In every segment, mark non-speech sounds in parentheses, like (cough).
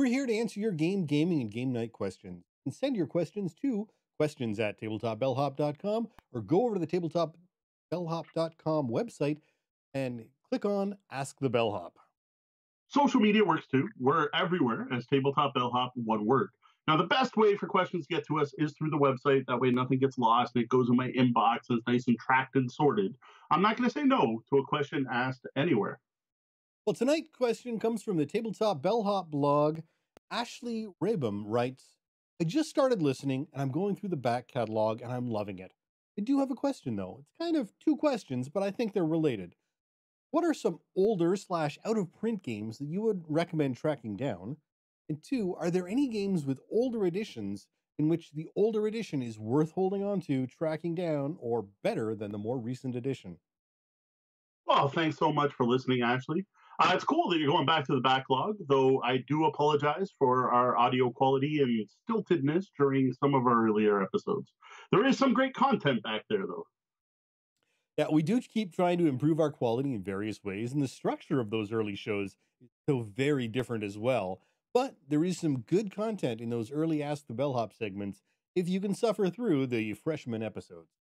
We're here to answer your game, gaming, and game night questions. And send your questions to questions at tabletopbellhop.com or go over to the tabletopbellhop.com website and click on Ask the Bellhop. Social media works too. We're everywhere as Tabletop Bellhop, one word. Now, the best way for questions to get to us is through the website. That way, nothing gets lost and it goes in my inbox and it's nice and tracked and sorted. I'm not going to say no to a question asked anywhere. Well, tonight's question comes from the Tabletop Bellhop blog. Ashley Rabum writes, I just started listening and I'm going through the back catalog and I'm loving it. I do have a question though. It's kind of two questions, but I think they're related. What are some older slash out of print games that you would recommend tracking down? And two, are there any games with older editions in which the older edition is worth holding on to, tracking down, or better than the more recent edition? Well, thanks so much for listening, Ashley. Uh, it's cool that you're going back to the backlog, though I do apologize for our audio quality and stiltedness during some of our earlier episodes. There is some great content back there, though. Yeah, we do keep trying to improve our quality in various ways, and the structure of those early shows is so very different as well. But there is some good content in those early Ask the Bellhop segments if you can suffer through the freshman episodes.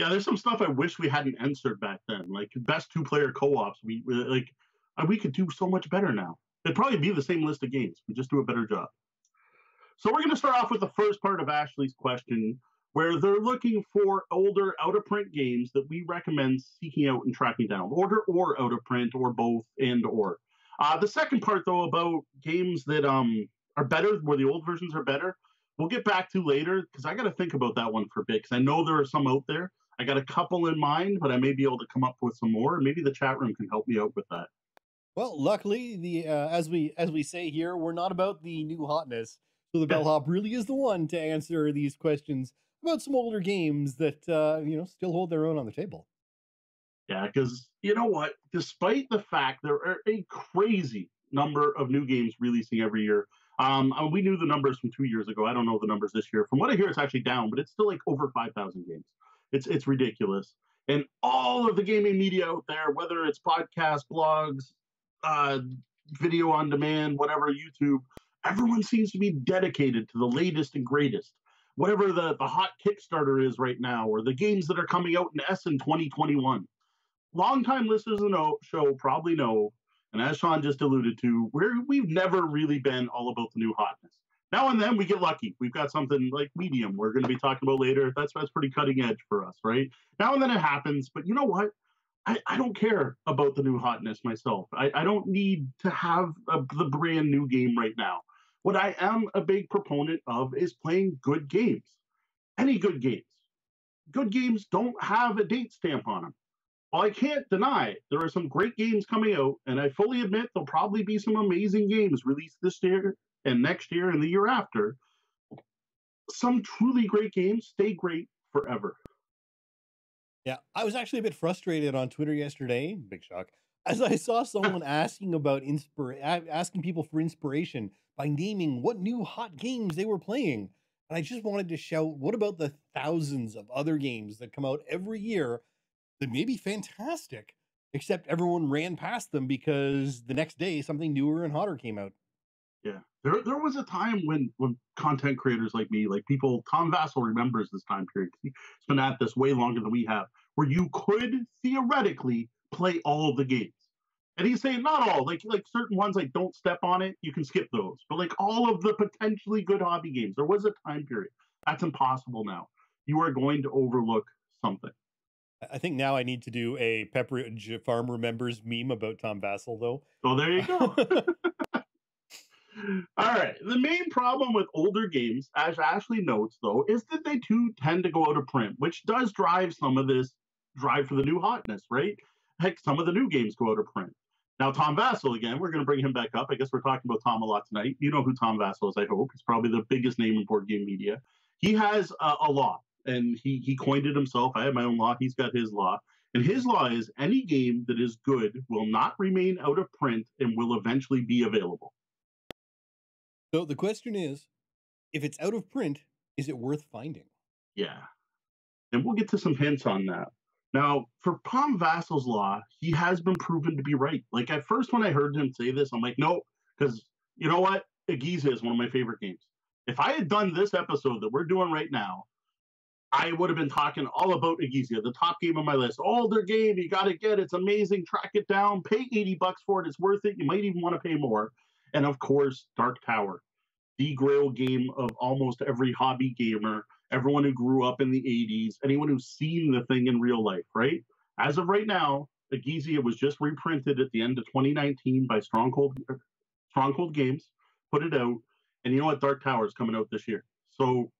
Yeah, there's some stuff I wish we hadn't answered back then, like best two player co ops. We like uh, we could do so much better now. It'd probably be the same list of games. We just do a better job. So we're going to start off with the first part of Ashley's question, where they're looking for older out of print games that we recommend seeking out and tracking down, order or out of print, or both and or. Uh, the second part, though, about games that um are better, where the old versions are better, we'll get back to later because I got to think about that one for a bit because I know there are some out there. I got a couple in mind, but I may be able to come up with some more. Maybe the chat room can help me out with that. Well, luckily, the uh, as we as we say here, we're not about the new hotness. So the bellhop really is the one to answer these questions about some older games that uh, you know still hold their own on the table. Yeah, because you know what? Despite the fact there are a crazy number of new games releasing every year, um, we knew the numbers from two years ago. I don't know the numbers this year. From what I hear, it's actually down, but it's still like over five thousand games. It's it's ridiculous. And all of the gaming media out there, whether it's podcasts, blogs, uh, video on demand, whatever, YouTube, everyone seems to be dedicated to the latest and greatest whatever the, the hot Kickstarter is right now, or the games that are coming out in Essen 2021. Longtime listeners of the show probably know, and as Sean just alluded to, we're, we've never really been all about the new hotness. Now and then we get lucky. We've got something like medium we're going to be talking about later. That's that's pretty cutting edge for us, right? Now and then it happens, but you know what? I, I don't care about the new hotness myself. I, I don't need to have a, the brand new game right now. What I am a big proponent of is playing good games. Any good games. Good games don't have a date stamp on them. While I can't deny there are some great games coming out, and I fully admit there'll probably be some amazing games released this year and next year and the year after, some truly great games stay great forever. Yeah, I was actually a bit frustrated on Twitter yesterday. Big shock. As I saw (laughs) someone asking about inspir asking people for inspiration by naming what new hot games they were playing. And I just wanted to shout, what about the thousands of other games that come out every year that may be fantastic, except everyone ran past them because the next day something newer and hotter came out. Yeah, there there was a time when when content creators like me, like people, Tom Vasel remembers this time period. He's been at this way longer than we have, where you could theoretically play all the games. And he's saying not all, like like certain ones like don't step on it, you can skip those. But like all of the potentially good hobby games, there was a time period. That's impossible now. You are going to overlook something. I think now I need to do a Pepperidge Farm Remembers meme about Tom Vasel, though. Oh, there you go. (laughs) All right. The main problem with older games, as Ashley notes, though, is that they too tend to go out of print, which does drive some of this drive for the new hotness, right? Heck, some of the new games go out of print. Now, Tom Vasel, again, we're going to bring him back up. I guess we're talking about Tom a lot tonight. You know who Tom Vasel is, I hope. He's probably the biggest name in board game media. He has uh, a law, and he, he coined it himself. I have my own law. He's got his law. And his law is any game that is good will not remain out of print and will eventually be available. So the question is, if it's out of print, is it worth finding? Yeah. And we'll get to some hints on that. Now, for Tom Vasel's law, he has been proven to be right. Like at first when I heard him say this, I'm like, no, because you know what? Aguisa is one of my favorite games. If I had done this episode that we're doing right now, I would have been talking all about Aguisa, the top game on my list. Older game, you got to get. it. It's amazing. Track it down. Pay 80 bucks for it. It's worth it. You might even want to pay more. And of course, Dark Tower, the grail game of almost every hobby gamer, everyone who grew up in the 80s, anyone who's seen the thing in real life, right? As of right now, Aguisa was just reprinted at the end of 2019 by Stronghold er, Stronghold Games, put it out. And you know what? Dark Tower is coming out this year. So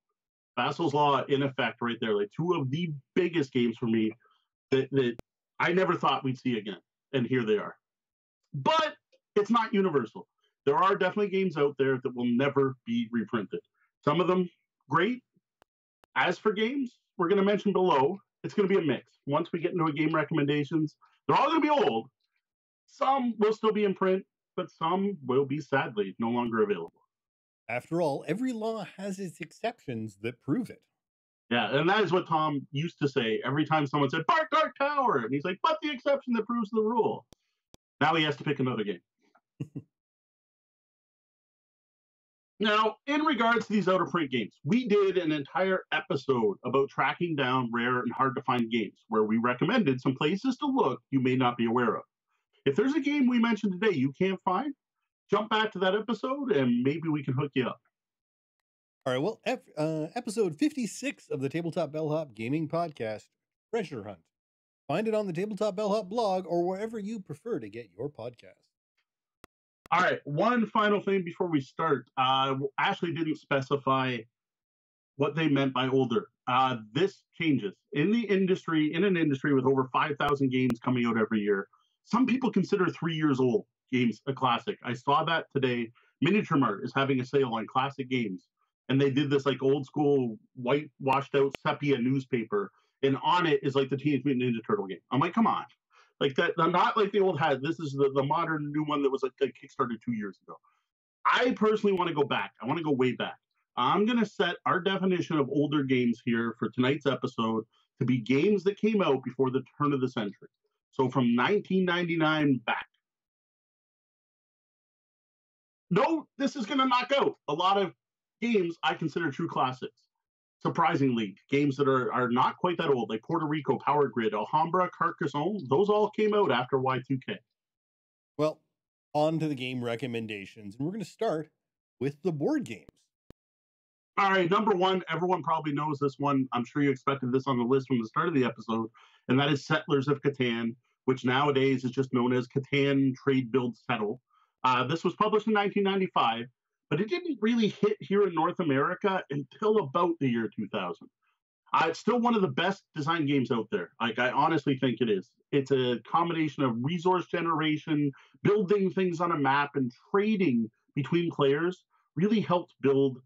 Vasel's Law in effect right there, like two of the biggest games for me that, that I never thought we'd see again. And here they are. But it's not universal. There are definitely games out there that will never be reprinted. Some of them great. As for games, we're going to mention below, it's going to be a mix. Once we get into a game recommendations, they're all going to be old. Some will still be in print, but some will be sadly no longer available. After all, every law has its exceptions that prove it. Yeah, and that is what Tom used to say every time someone said Bark Dark Tower, and he's like, "But the exception that proves the rule." Now he has to pick another game. (laughs) now, in regards to these out of print games, we did an entire episode about tracking down rare and hard to find games, where we recommended some places to look you may not be aware of. If there's a game we mentioned today you can't find, jump back to that episode and maybe we can hook you up. All right. Well, uh, episode 56 of the Tabletop Bellhop Gaming Podcast, Treasure Hunt. Find it on the Tabletop Bellhop blog or wherever you prefer to get your podcast. All right. One final thing before we start. Uh, Ashley didn't specify what they meant by older. Uh, this changes in the industry, in an industry with over 5,000 games coming out every year. Some people consider three years old games a classic. I saw that today. Miniature Mart is having a sale on classic games, and they did this like old school white washed out sepia newspaper, and on it is like the Teenage Mutant Ninja Turtle game. I'm like, come on, like that. Not like the old hat. This is the, the modern new one that was like a Kickstarter two years ago. I personally want to go back. I want to go way back. I'm going to set our definition of older games here for tonight's episode to be games that came out before the turn of the century. So from 1999 back. no, this is going to knock out a lot of games I consider true classics. Surprisingly, games that are, are not quite that old, like Puerto Rico, Power Grid, Alhambra, Carcassonne, those all came out after Y2K. Well, on to the game recommendations. And we're going to start with the board games. All right, number one, everyone probably knows this one. I'm sure you expected this on the list from the start of the episode, and that is Settlers of Catan, which nowadays is just known as Catan Trade Build Settle. Uh, this was published in 1995, but it didn't really hit here in North America until about the year 2000. Uh, it's still one of the best design games out there. Like I honestly think it is. It's a combination of resource generation, building things on a map, and trading between players. Really helped build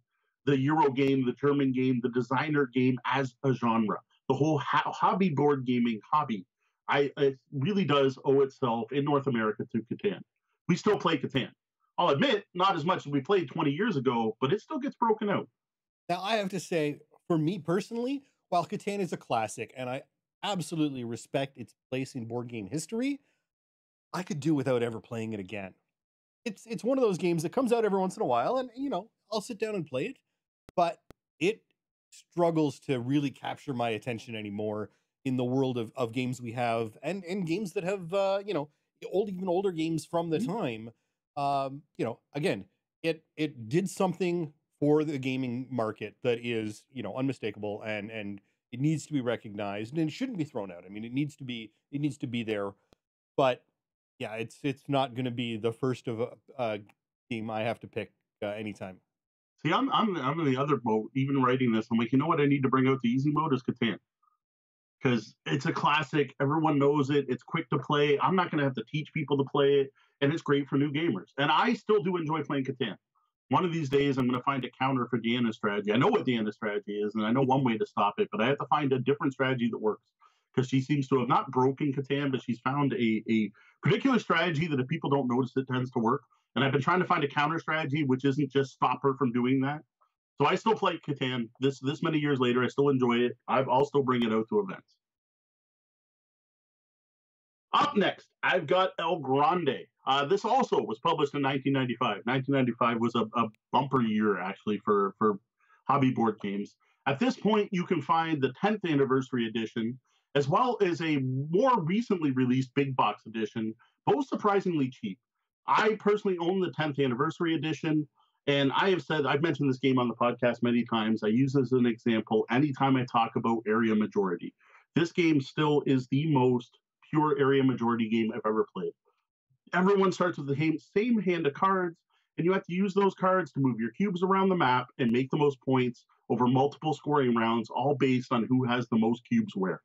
the Euro game, the German game, the designer game as a genre. The whole ho- hobby board gaming hobby, I it really does owe itself in North America to Catan we still play Catan. I'll admit, not as much as we played 20 years ago, but it still gets broken out. Now, I have to say, for me personally, while Catan is a classic and I absolutely respect its place in board game history, I could do without ever playing it again. It's it's one of those games that comes out every once in a while, and you know I'll sit down and play it, but it struggles to really capture my attention anymore in the world of, of games we have and and games that have uh, you know old even older games from the mm-hmm. time um you know again it it did something for the gaming market that is you know unmistakable and and it needs to be recognized and it shouldn't be thrown out. I mean it needs to be it needs to be there but yeah it's it's not going to be the first of a, a, game i have to pick uh, anytime. See I'm, I'm i'm in the other boat even writing this i'm like you know what i need to bring out the easy mode is catan because it's a classic. Everyone knows it. It's quick to play. I'm not going to have to teach people to play it, and it's great for new gamers. And I still do enjoy playing Catan. One of these days, I'm going to find a counter for Deanna's strategy. I know what Deanna's strategy is, and I know one way to stop it, but I have to find a different strategy that works because she seems to have not broken Catan, but she's found a, a particular strategy that if people don't notice, it tends to work. And I've been trying to find a counter strategy which isn't just stop her from doing that. So I still play Catan this this many years later. I still enjoy it. i will still bring it out to events. Up next, I've got El Grande. Uh, this also was published in 1995. 1995 was a, a, bumper year, actually, for, for hobby board games. At this point, you can find the 10th anniversary edition, as well as a more recently released big box edition, both surprisingly cheap. I personally own the 10th anniversary edition, and I have said, I've mentioned this game on the podcast many times. I use as an example anytime I talk about area majority. This game still is the most pure area majority game I've ever played. Everyone starts with the same hand of cards, and you have to use those cards to move your cubes around the map and make the most points over multiple scoring rounds, all based on who has the most cubes where.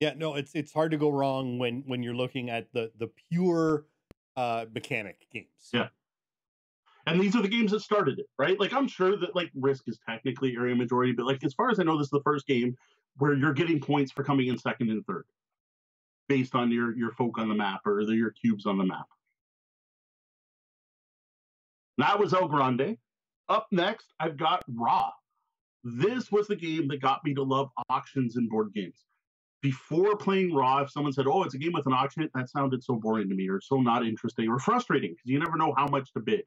Yeah, no, it's it's hard to go wrong when when you're looking at the the pure uh mechanic games. Yeah. And these are the games that started it, right? Like I'm sure that like Risk is technically area majority, but like as far as I know, this is the first game where you're getting points for coming in second and third based on your your folk on the map or the, your cubes on the map. That was El Grande. Up next, I've got Ra. This was the game that got me to love auctions in board games. Before playing Ra, if someone said, "Oh, it's a game with an auction," that sounded so boring to me, or so not interesting, or frustrating because you never know how much to bid.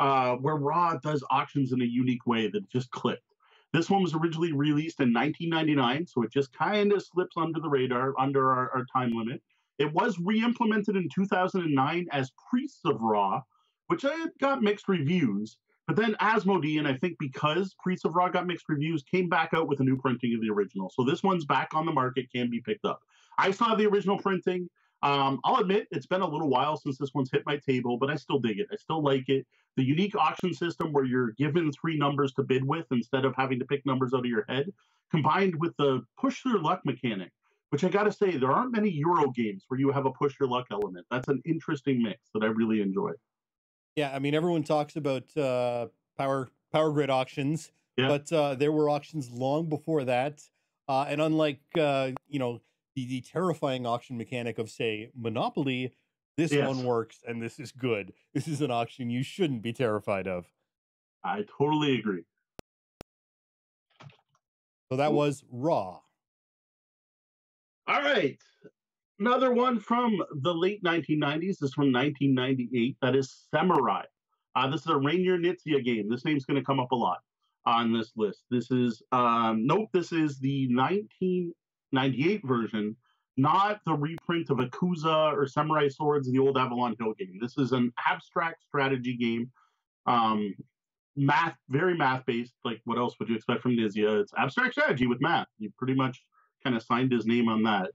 Uh, where Ra does auctions in a unique way that just clicked. This one was originally released in 1999, so it just kind of slips under the radar, under our, our time limit. It was re implemented in 2009 as Priests of Ra, which got mixed reviews. But then Asmodee, and I think because Priests of Ra got mixed reviews, came back out with a new printing of the original. So this one's back on the market, can be picked up. I saw the original printing. Um, I'll admit it's been a little while since this one's hit my table, but I still dig it. I still like it. The unique auction system where you're given three numbers to bid with instead of having to pick numbers out of your head, combined with the push your luck mechanic, which I got to say, there aren't many Euro games where you have a push your luck element. That's an interesting mix that I really enjoy. Yeah, I mean, everyone talks about uh, power power grid auctions, yeah. but uh, there were auctions long before that. Uh, and unlike uh, you know the, the terrifying auction mechanic of say Monopoly, this yes. one works and this is good. This is an auction you shouldn't be terrified of. I totally agree. So that was Ra. All right. Another one from the late 1990s. This is from 1998. That is Samurai. Uh, this is a Reiner Knizia game. This name's going to come up a lot on this list. This is, um, nope, this is the 1998 version not the reprint of Yakuza or Samurai Swords the old Avalon Hill game. This is an abstract strategy game, um, math, very math based. Like, what else would you expect from Knizia? It's abstract strategy with math. You pretty much kind of signed his name on that.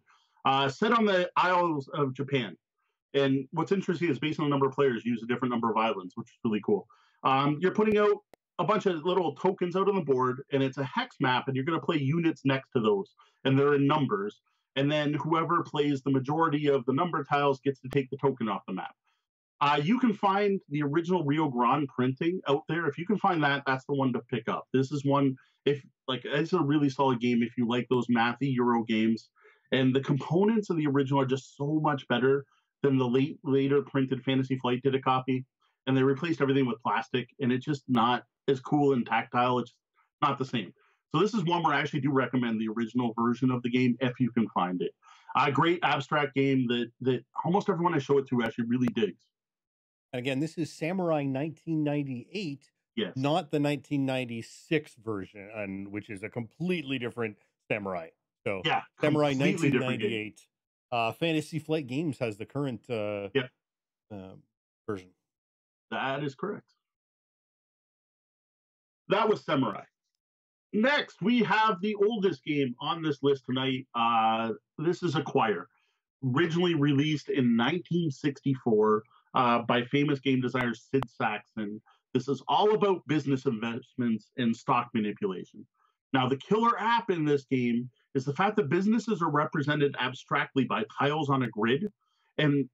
Uh, set on the Isles of Japan. And what's interesting is based on the number of players, you use a different number of islands, which is really cool. Um, you're putting out a bunch of little tokens out on the board, and it's a hex map, and you're going to play units next to those, and they're in numbers and then whoever plays the majority of the number tiles gets to take the token off the map. Uh, you can find the original Rio Grande printing out there. If you can find that, that's the one to pick up. This is one if like it's a really solid game if you like those mathy Euro games. And the components of the original are just so much better than the late later printed Fantasy Flight did a copy. And they replaced everything with plastic, and it's just not as cool and tactile. It's not the same. So this is one where I actually do recommend the original version of the game if you can find it. A great abstract game that that almost everyone I show it to actually really digs. And again, this is Samurai 1998, yes. not the 1996 version, and which is a completely different Samurai. So yeah, Samurai 1998. Uh, Fantasy Flight Games has the current uh, yeah. uh, version. That is correct. That was Samurai. Next, we have the oldest game on this list tonight. Uh, this is Acquire, originally released in 1964 uh, by famous game designer Sid Sackson. This is all about business investments and stock manipulation. Now, the killer app in this game is the fact that businesses are represented abstractly by tiles on a grid, and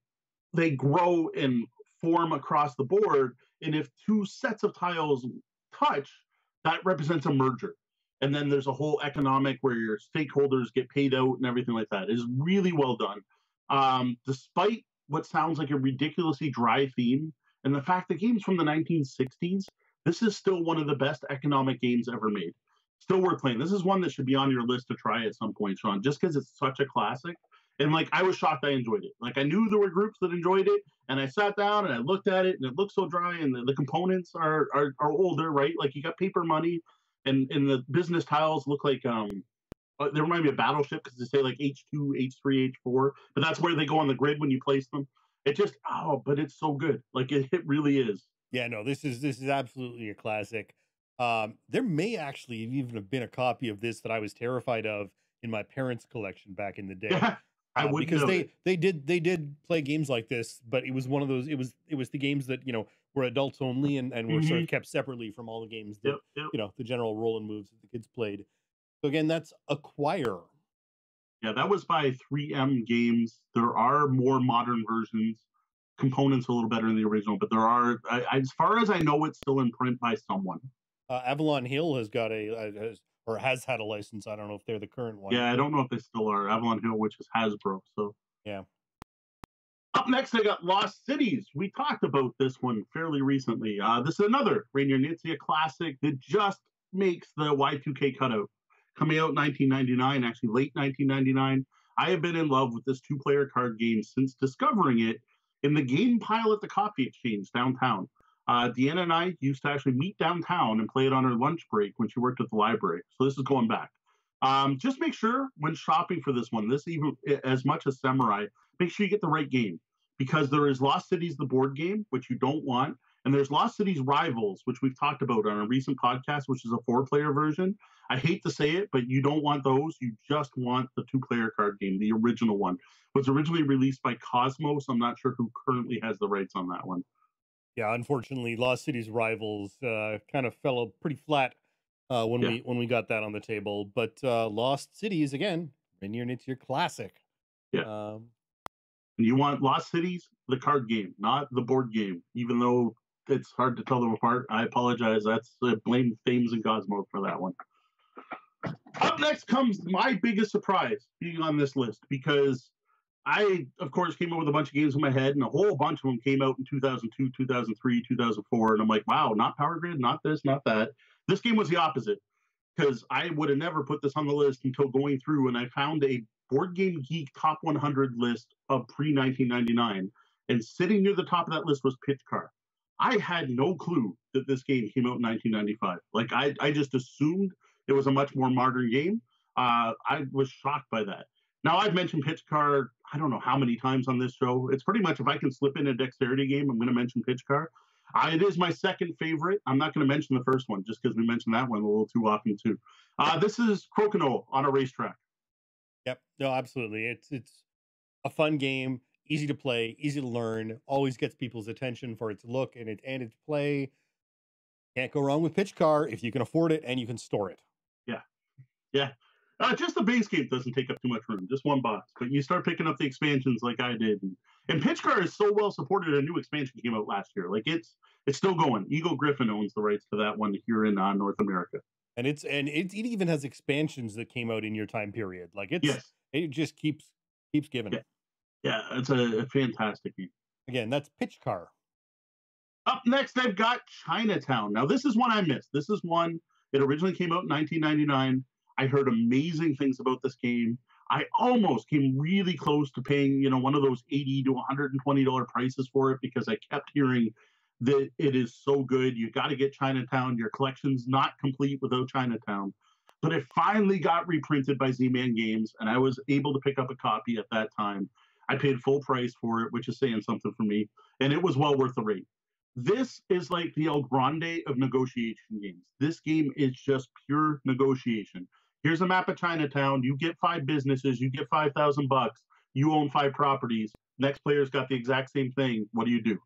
they grow and form across the board. And if two sets of tiles touch, that represents a merger and then there's a whole economic where your stakeholders get paid out and everything like that. It is really well done. Um, despite what sounds like a ridiculously dry theme, and the fact the game's from the 1960s, this is still one of the best economic games ever made. Still worth playing. This is one that should be on your list to try at some point, Sean, just because it's such a classic And like I was shocked I enjoyed it. Like I knew there were groups that enjoyed it, and I sat down and I looked at it, and it looked so dry, and the, the components are, are are older, right? Like you got paper money, and and the business tiles look like um uh, they remind me of Battleship because they say like H2, H3, H4, but that's where they go on the grid when you place them. It just oh, but it's so good. Like it, it really is. Yeah, no, this is this is absolutely a classic. Um, there may actually even have been a copy of this that I was terrified of in my parents' collection back in the day. (laughs) I uh, would because they it. they did they did play games like this, but it was one of those. It was it was the games that you know were adults only and and were sort of kept separately from all the games that Yep, yep. you know the general roll and moves that the kids played. So again, that's Acquire. Yeah, that was by 3M Games. There are more modern versions. Components a little better than the original, but there are, I, I- as far as I know, it's still in print by someone. Uh, Avalon Hill has got a, a has, or has had a license. I don't know if they're the current one. Yeah, I don't know if they still are. Avalon Hill, which is Hasbro. So Yeah. Up next, I got Lost Cities. We talked about this one fairly recently. Uh, this is another Reiner Knizia classic that just makes the Y2K cutout. Coming out in 1999, actually late 1999. I have been in love with this two-player card game since discovering it in the game pile at the coffee exchange downtown. Uh, Deanna and I used to actually meet downtown and play it on her lunch break when she worked at the library. So this is going back. Um, just make sure when shopping for this one, this even as much as Samurai, make sure you get the right game because there is Lost Cities, the board game, which you don't want, and there's Lost Cities Rivals, which we've talked about on a recent podcast, which is a four-player version. I hate to say it, but you don't want those. You just want the two-player card game, the original one. It was originally released by Kosmos. I'm not sure who currently has the rights on that one. Yeah. Unfortunately, Lost Cities Rivals uh, kind of fell pretty flat uh, when Yeah. we when we got that on the table. But uh, Lost Cities again, Reiner Knizia classic. Yeah. Um, And you want Lost Cities, the card game, not the board game. Even though it's hard to tell them apart, I apologize. That's uh, blame Thames and Cosmo for that one. Up next comes my biggest surprise being on this list because I, of course, came up with a bunch of games in my head, and a whole bunch of them came out in 2002, 2003, 2004. And I'm like, wow, not Power Grid, not this, not that. This game was the opposite because I would have never put this on the list until going through and I found a Board Game Geek Top 100 list of pre 1999. And sitting near the top of that list was Pitch Car. I had no clue that this game came out in 1995. Like, I, I just assumed it was a much more modern game. Uh, I was shocked by that. Now, I've mentioned Pitch Car, I don't know how many times on this show. It's pretty much if I can slip in a dexterity game, I'm going to mention Pitch Car. Uh, it is my second favorite. I'm not going to mention the first one just because we mentioned that one a little too often, too. Uh, this is Crokinole on a racetrack. Yep. No, absolutely. It's it's a fun game, easy to play, easy to learn, always gets people's attention for its look and its and its play. Can't go wrong with pitch car if you can afford it and you can store it. Uh, just the base game doesn't take up too much room, just one box. But you start picking up the expansions like I did, and, and Pitch Car is so well supported. A new expansion came out last year. Like it's it's still going. Eagle Gryphon owns the rights to that one here in uh, North America. And it's and it, it even has expansions that came out in your time period. Like it's Yes, it just keeps keeps giving. Yeah. yeah, it's a, a fantastic game. Again, that's pitch car. Up next, I've got Chinatown. Now, this is one I missed. This is one, it originally came out in 1999. I heard amazing things about this game. I almost came really close to paying, you know, one of those 80 to 120 dollar prices for it because I kept hearing that it is so good. You got to get Chinatown. Your collection's not complete without Chinatown. But it finally got reprinted by Z-Man Games, and I was able to pick up a copy at that time. I paid full price for it, which is saying something for me, and it was well worth the rate. This is like the El Grande of negotiation games. This game is just pure negotiation. Here's a map of Chinatown. You get five businesses. You get five thousand bucks. You own five properties. Next player's got the exact same thing. What do you do?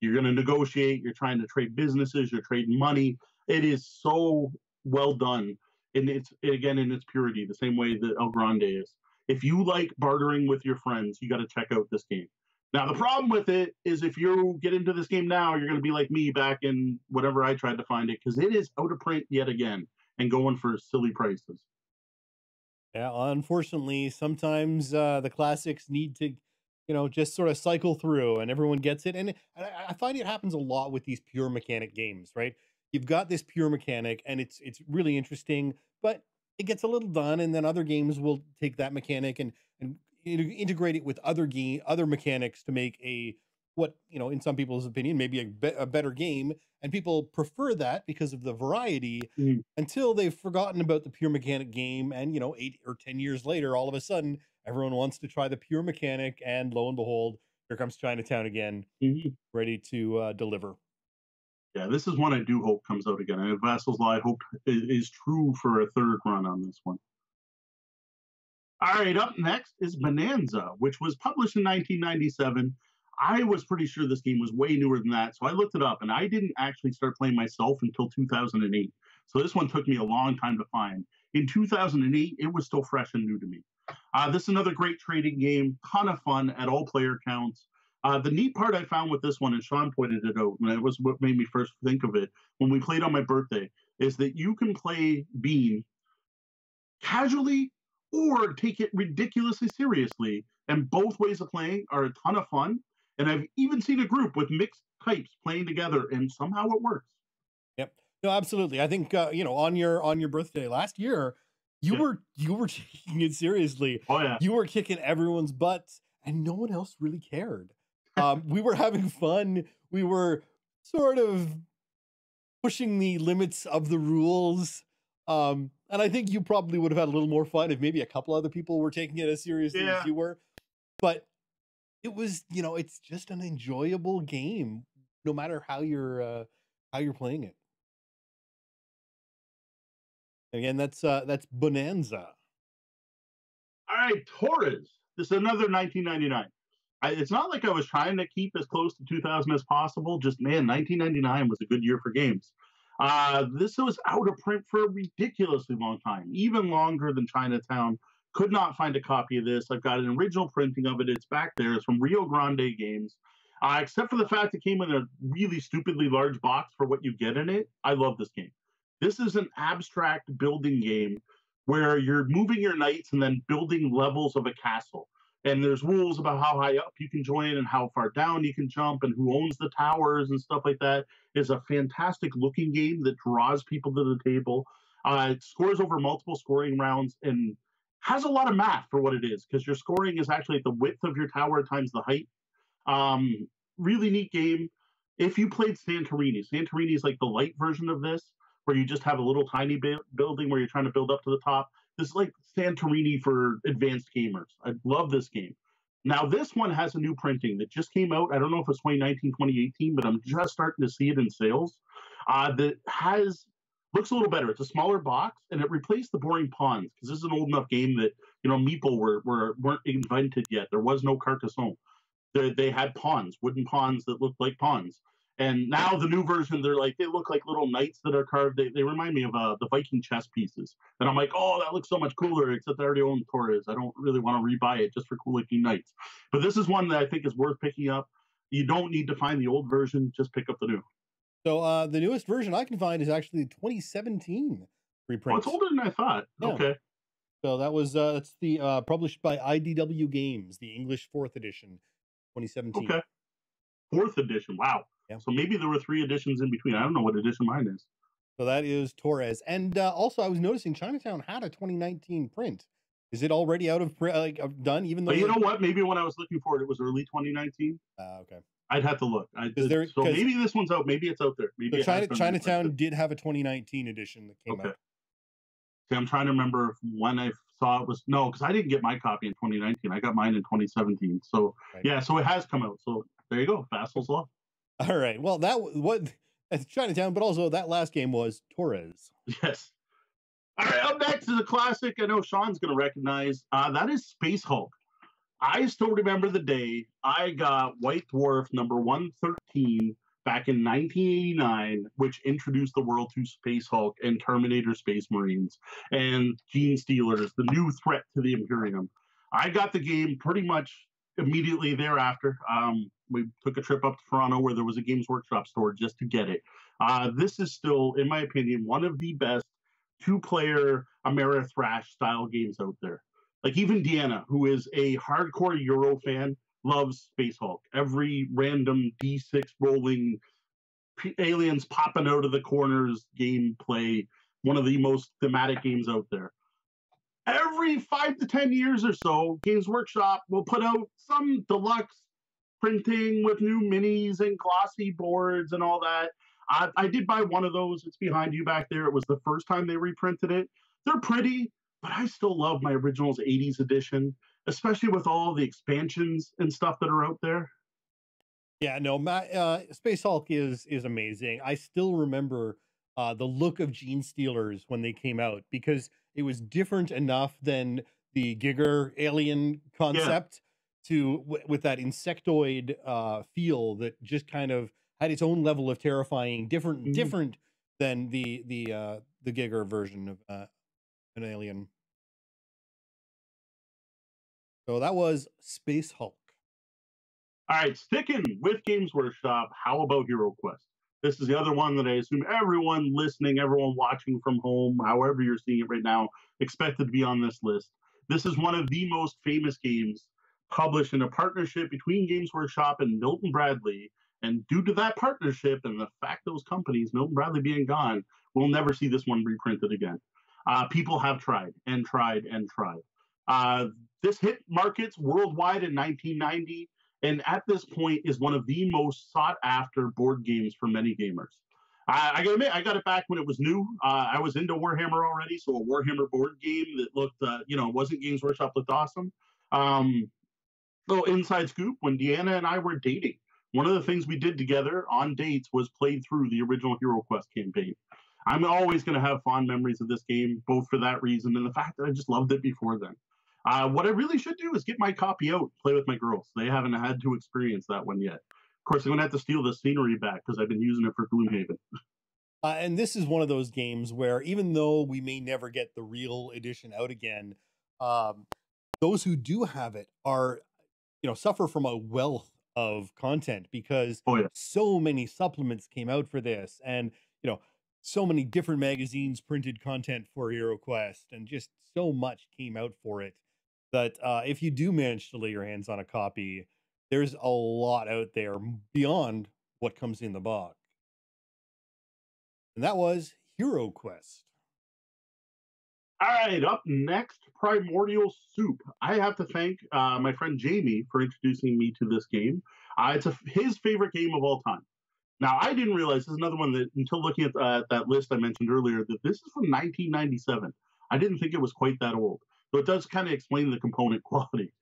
You're going to negotiate. You're trying to trade businesses. You're trading money. It is so well done, and it's again in its purity, the same way that El Grande is. If you like bartering with your friends, you got to check out this game. Now, the problem with it is if you get into this game now, you're going to be like me back in whatever I tried to find it because it is out of print yet again and going for silly prices. Yeah, unfortunately, sometimes uh, the classics need to, you know, just sort of cycle through, and everyone gets it. And I, I find it happens a lot with these pure mechanic games, right? You've got this pure mechanic, and it's it's really interesting, but it gets a little done, and then other games will take that mechanic and and integrate it with other game, other mechanics to make a what you know, in some people's opinion, maybe a, be- a better game, and people prefer that because of the variety. Mm. Until they've forgotten about the pure mechanic game, and you know, eight or ten years later, all of a sudden, everyone wants to try the pure mechanic, and lo and behold, here comes Chinatown again, Mhm. ready to uh, deliver. Yeah, this is one I do hope comes out again. And Vasel's Law, I hope is, is true for a third run on this one. All right, up next is Bohnanza, which was published in 1997. I was pretty sure this game was way newer than that, so I looked it up, and I didn't actually start playing myself until 2008. So this one took me a long time to find. In 2008, it was still fresh and new to me. Uh, this is another great trading game, ton of fun at all player counts. Uh, the neat part I found with this one, and Sean pointed it out, and it was what made me first think of it when we played on my birthday, is that you can play Bean casually or take it ridiculously seriously. And both ways of playing are a ton of fun. And I've even seen a group with mixed types playing together, and somehow it works. Yep. No, absolutely. I think uh, you know on your on your birthday last year, you Yeah. were you were (laughs) taking it seriously. Oh yeah, You were kicking everyone's butts, and no one else really cared. Um, we were (laughs) having fun. We were sort of pushing the limits of the rules. Um, and I think you probably would have had a little more fun if maybe a couple other people were taking it as seriously Yeah. as you were. But it was, you know, it's just an enjoyable game, no matter how you're uh, how you're playing it. Again, that's uh, that's Bohnanza. All right, Torres. This is another 1999. I, it's not like I was trying to keep as close to 2000 as possible. Just man, 1999 was a good year for games. Uh, this was out of print for a ridiculously long time, even longer than Chinatown. Could not find a copy of this. I've got an original printing of it. It's back there. It's from Rio Grande Games. Uh, except for the fact it came in a really stupidly large box for what you get in it. I love this game. This is an abstract building game where you're moving your knights and then building levels of a castle. And there's rules about how high up you can join and how far down you can jump and who owns the towers and stuff like that. It's a fantastic looking game that draws people to the table. Uh, it scores over multiple scoring rounds and has a lot of math for what it is because your scoring is actually at the width of your tower times the height. Um, really neat game. If you played Santorini, Santorini is like the light version of this, where you just have a little tiny bu- building where you're trying to build up to the top. This is like Santorini for advanced gamers. I love this game. Now, this one has a new printing that just came out. I don't know if it's 2019, 2018, but I'm just starting to see it in sales. Uh, that has looks a little better. It's a smaller box, and it replaced the boring pawns because this is an old enough game that you know Meeple were, were weren't invented yet. There was no Carcassonne. They, they had pawns, wooden pawns that looked like pawns. And now the new version, they're like they look like little knights that are carved. They, they remind me of uh, the Viking chess pieces. And I'm like, oh, that looks so much cooler. Except I already own Torres. I don't really want to rebuy it just for cool looking knights. But this is one that I think is worth picking up. You don't need to find the old version; just pick up the new. So uh, the newest version I can find is actually 2017 Oh, reprint. it's older than I thought. Yeah. Okay. So that was uh, that's the uh, published by IDW Games, the English fourth edition, 2017. Okay. Fourth edition. Wow. Yeah. So maybe there were three editions in between. I don't know what edition mine is. So that is Torres, and uh, also I was noticing Chinatown had a 2019 print. Is it already out of print, like done? Even though But you know what? Maybe when I was looking for it, it was early 2019. uh, okay. I'd have to look. I, there- so maybe this one's out. Maybe it's out there. Maybe So China, Chinatown did have a 2019 edition that came Okay. out. See, I'm trying to remember when I saw it was no, because I didn't get my copy in 2019. I got mine in 2017. So Right. yeah, so it has come out. So there you go, Vasel's Law. All right. Well, that what that's Chinatown, but also that last game was Torres. Yes. All right, up next is a classic. I know Sean's going to recognize. Uh, that is Space Hulk. I still remember the day I got White Dwarf number 113 back in 1989, which introduced the world to Space Hulk and Terminator Space Marines and Gene Stealers, the new threat to the Imperium. I got the game pretty much immediately thereafter. Um, we took a trip up to Toronto where there was a Games Workshop store just to get it. Uh, this is still, in my opinion, one of the best two-player Amerithrash style games out there. Like even Deanna, who is a hardcore Euro fan, loves Space Hulk. Every random D6 rolling aliens popping out of the corners gameplay, one of the most thematic games out there. every five to 10 years or so, Games Workshop will put out some deluxe printing with new minis and glossy boards and all that. I, I did buy one of those. It's behind you back there. It was the first time they reprinted it. They're pretty, but I still love my originals 80s edition, especially with all the expansions and stuff that are out there. Yeah, no, my, uh, Space Hulk is is amazing. I still remember uh, the look of Genestealers when they came out because it was different enough than the Giger alien concept yeah. to w- with that insectoid uh, feel that just kind of had its own level of terrifying, different mm-hmm. different than the the uh, the Giger version of uh, an alien. So that was Space Hulk. All right, sticking with Games Workshop, how about Hero Quest? This is the other one that I assume everyone listening, everyone watching from home, however you're seeing it right now, expected to be on this list. This is one of the most famous games published in a partnership between Games Workshop and Milton Bradley. And due to that partnership and the fact those companies, Milton Bradley being gone, we'll never see this one reprinted again. Uh, people have tried and tried and tried. Uh, this hit markets worldwide in 1990 and at this point is one of the most sought after board games for many gamers. I, I gotta admit, I got it back when it was new. Uh, I was into Warhammer already, so a Warhammer board game that looked, uh, you know, wasn't Games Workshop looked awesome. Um, little inside scoop: when Deanna and I were dating, one of the things we did together on dates was played through the original Hero Quest campaign. I'm always going to have fond memories of this game, both for that reason and the fact that I just loved it before then. Uh, what I really should do is get my copy out, play with my girls. They haven't had to experience that one yet. Of course, I'm going to have to steal the scenery back because I've been using it for Gloomhaven. (laughs) Uh, and this is one of those games where even though we may never get the real edition out again, um, those who do have it are, you know, suffer from a wealth of content because oh, yeah. so many supplements came out for this, and you know, so many different magazines printed content for Hero Quest, and just so much came out for it that uh, if you do manage to lay your hands on a copy, there's a lot out there beyond what comes in the box. And that was Hero Quest. All right, up next, Primordial Soup. I have to thank uh, my friend Jamie for introducing me to this game. Uh, it's a, his favorite game of all time. Now, I didn't realize this is another one that until looking at uh, that list I mentioned earlier that this is from 1997. I didn't think it was quite that old. So it does kind of explain the component (laughs) quality.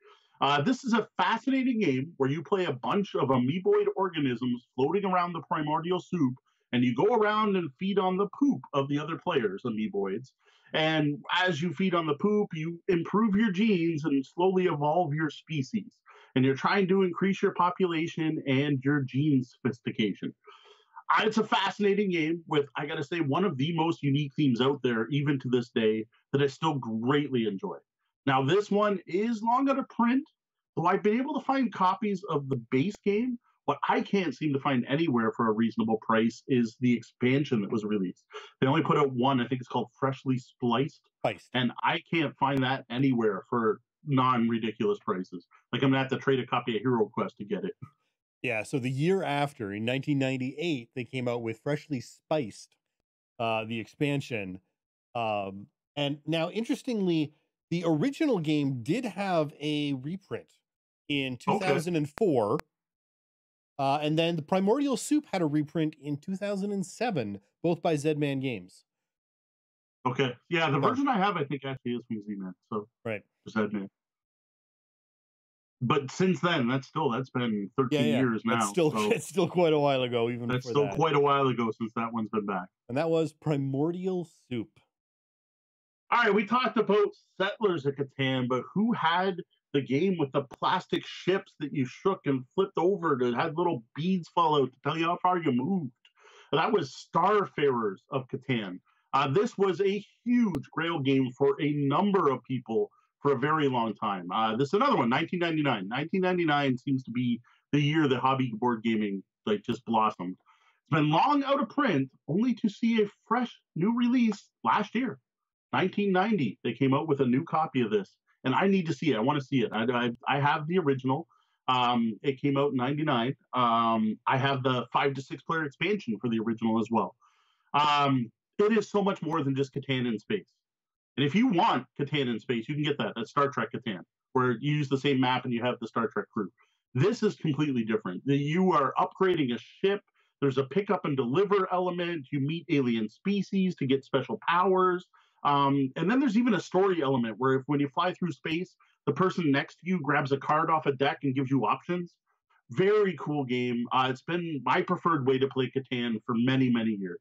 Uh, this is a fascinating game where you play a bunch of amoeboid organisms floating around the primordial soup, and you go around and feed on the poop of the other players, amoeboids. And as you feed on the poop, you improve your genes and slowly evolve your species. And you're trying to increase your population and your gene sophistication. Uh, it's a fascinating game with, I got to say, one of the most unique themes out there, even to this day, that I still greatly enjoy. Now, this one is long out of print, so I've been able to find copies of the base game. What I can't seem to find anywhere for a reasonable price is the expansion that was released. They only put out one, I think it's called Freshly Spliced. Spiced. And I can't find that anywhere for non ridiculous prices. Like I'm gonna have to trade a copy of Hero Quest to get it. Yeah, so the year after, in 1998, they came out with Freshly Spiced, uh, the expansion. Um, and now, interestingly, the original game did have a reprint in 2004. Okay. Uh, and then the Primordial Soup had a reprint in 2007, both by Z-Man Games. Okay. Yeah, the version I have, I think, actually is from Z-Man. So, right. Z-Man. But since then, that's still that's been 13 yeah, yeah. years now. It's still (laughs) so it's still quite a while ago. Even that's still that. quite a while ago since that one's been back. And that was Primordial Soup. All right, we talked about Settlers of Catan, but who had the game with the plastic ships that you shook and flipped over that had little beads fall out to tell you how far you moved? That was Starfarers of Catan. Uh, this was a huge grail game for a number of people for a very long time. Uh, this is another one, 1999. 1999 seems to be the year that hobby board gaming like just blossomed. It's been long out of print, only to see a fresh new release last year. 1990, they came out with a new copy of this, and I need to see it. I want to see it. I, I, I have the original. Um, it came out in 99. Um, I have the five to six player expansion for the original as well. Um, it is so much more than just Catan in space. And if you want Catan in space, you can get that. That's Star Trek Catan, where you use the same map and you have the Star Trek crew. This is completely different. You are upgrading a ship. There's a pick up and deliver element. You meet alien species to get special powers. Um, and then there's even a story element where if when you fly through space, the person next to you grabs a card off a deck and gives you options. Very cool game. Uh, it's been my preferred way to play Catan for many, many years.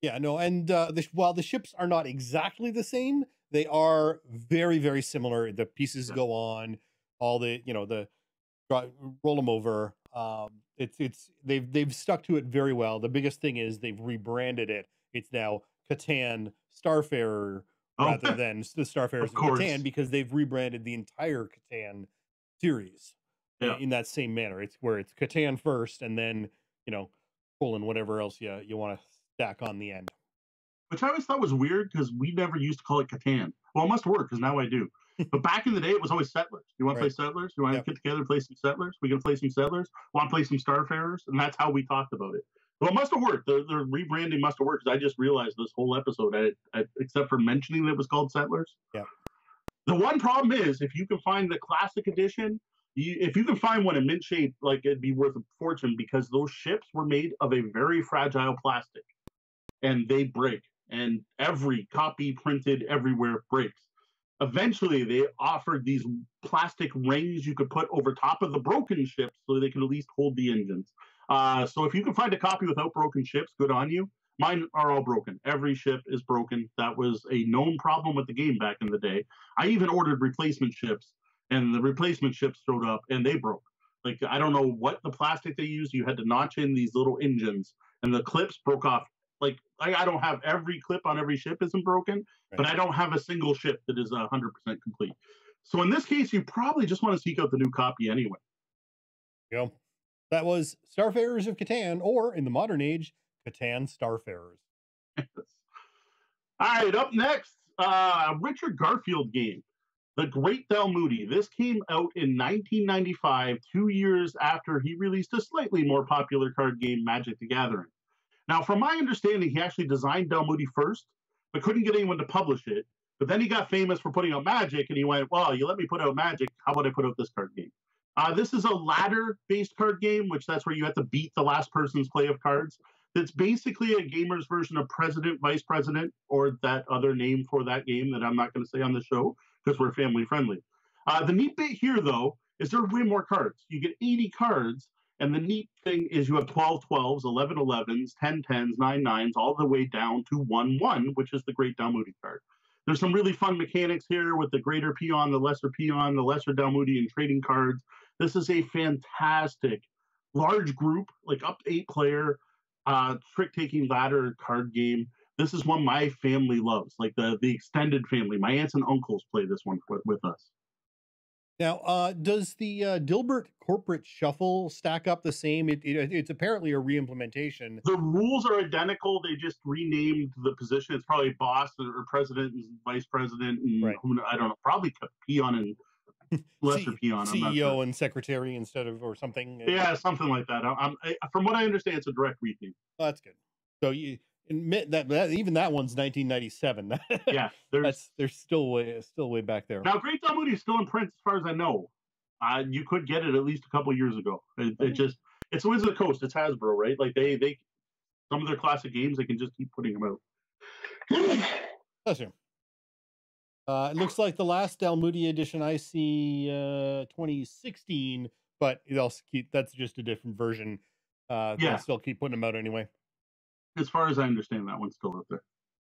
Yeah, no, and uh, the, while the ships are not exactly the same, they are very, very similar. The pieces yeah. go on, all the you know the roll them over. Um, it's it's they've they've stuck to it very well. The biggest thing is they've rebranded it. It's now Catan Starfarer oh. rather (laughs) than the Starfarers of, of Catan because they've rebranded the entire Catan series yeah. in that same manner. It's where it's Catan first, and then you know, pulling whatever else you you want to stack on the end. Which I always thought was weird because we never used to call it Catan. Well, it must work because now I do. (laughs) but back in the day, it was always settlers. You want right. to play settlers? You want yep. to get together and play some settlers? We can play some settlers. Want to play some starfarers? And that's how we talked about it. Well, it must have worked. The, the rebranding must have worked because I just realized this whole episode, I, I, except for mentioning that it was called Settlers. Yeah. The one problem is if you can find the classic edition, you, if you can find one in mint shape, like it'd be worth a fortune because those ships were made of a very fragile plastic, and they break. And every copy printed everywhere breaks. Eventually, they offered these plastic rings you could put over top of the broken ships so they could at least hold the engines. Uh, so if you can find a copy without broken ships, good on you. Mine are all broken. Every ship is broken. That was a known problem with the game back in the day. I even ordered replacement ships, and the replacement ships showed up and they broke. Like I don't know what the plastic they used. You had to notch in these little engines, and the clips broke off. Like I, I don't have every clip on every ship isn't broken, right. but I don't have a single ship that is hundred percent complete. So in this case, you probably just want to seek out the new copy anyway. Yeah. That was Starfarers of Catan, or in the modern age, Catan Starfarers. All right, up next, uh, Richard Garfield game, The Great Dalmuti. This came out in 1995, two years after he released a slightly more popular card game, Magic the Gathering. Now, from my understanding, he actually designed Dalmuti first, but couldn't get anyone to publish it. But then he got famous for putting out Magic, and he went, "Well, you let me put out Magic. How about I put out this card game?" Uh, this is a ladder-based card game, which that's where you have to beat the last person's play of cards. That's basically a gamer's version of President, Vice President, or that other name for that game that I'm not going to say on the show because we're family friendly. Uh, the neat bit here, though, is there are way more cards. You get 80 cards, and the neat thing is you have 12 12s, 11 11s, 10 10s, 9 9s, all the way down to 1 1, which is the Great Dalmuti card. There's some really fun mechanics here with the greater peon, the lesser peon, the lesser Dalmuti, and trading cards. This is a fantastic large group, like up to eight player, uh, trick taking ladder card game. This is one my family loves, like the the extended family. My aunts and uncles play this one with, with us. Now, uh, does the uh, Dilbert corporate shuffle stack up the same? It, it, it's apparently a reimplementation. The rules are identical. They just renamed the position. It's probably boss or president and vice president, and right. who, I don't know, probably peon and lesser peon. CEO sure. and secretary instead of or something. Yeah, something like that. I'm, I, from what I understand, it's a direct repeat. Oh, that's good. So you admit that, that even that one's 1997. (laughs) yeah, there's there's still way still way back there. Now, Great Dalmuti is still in print, as far as I know. Uh, you could get it at least a couple years ago. It, it just it's Wizard of the Coast. It's Hasbro, right? Like they they some of their classic games, they can just keep putting them out. That's true. Uh, it looks like the last Dalmuti edition I see uh, 2016, but it also keep that's just a different version. Uh, yeah, still keep putting them out anyway. As far as I understand, that one's still out there.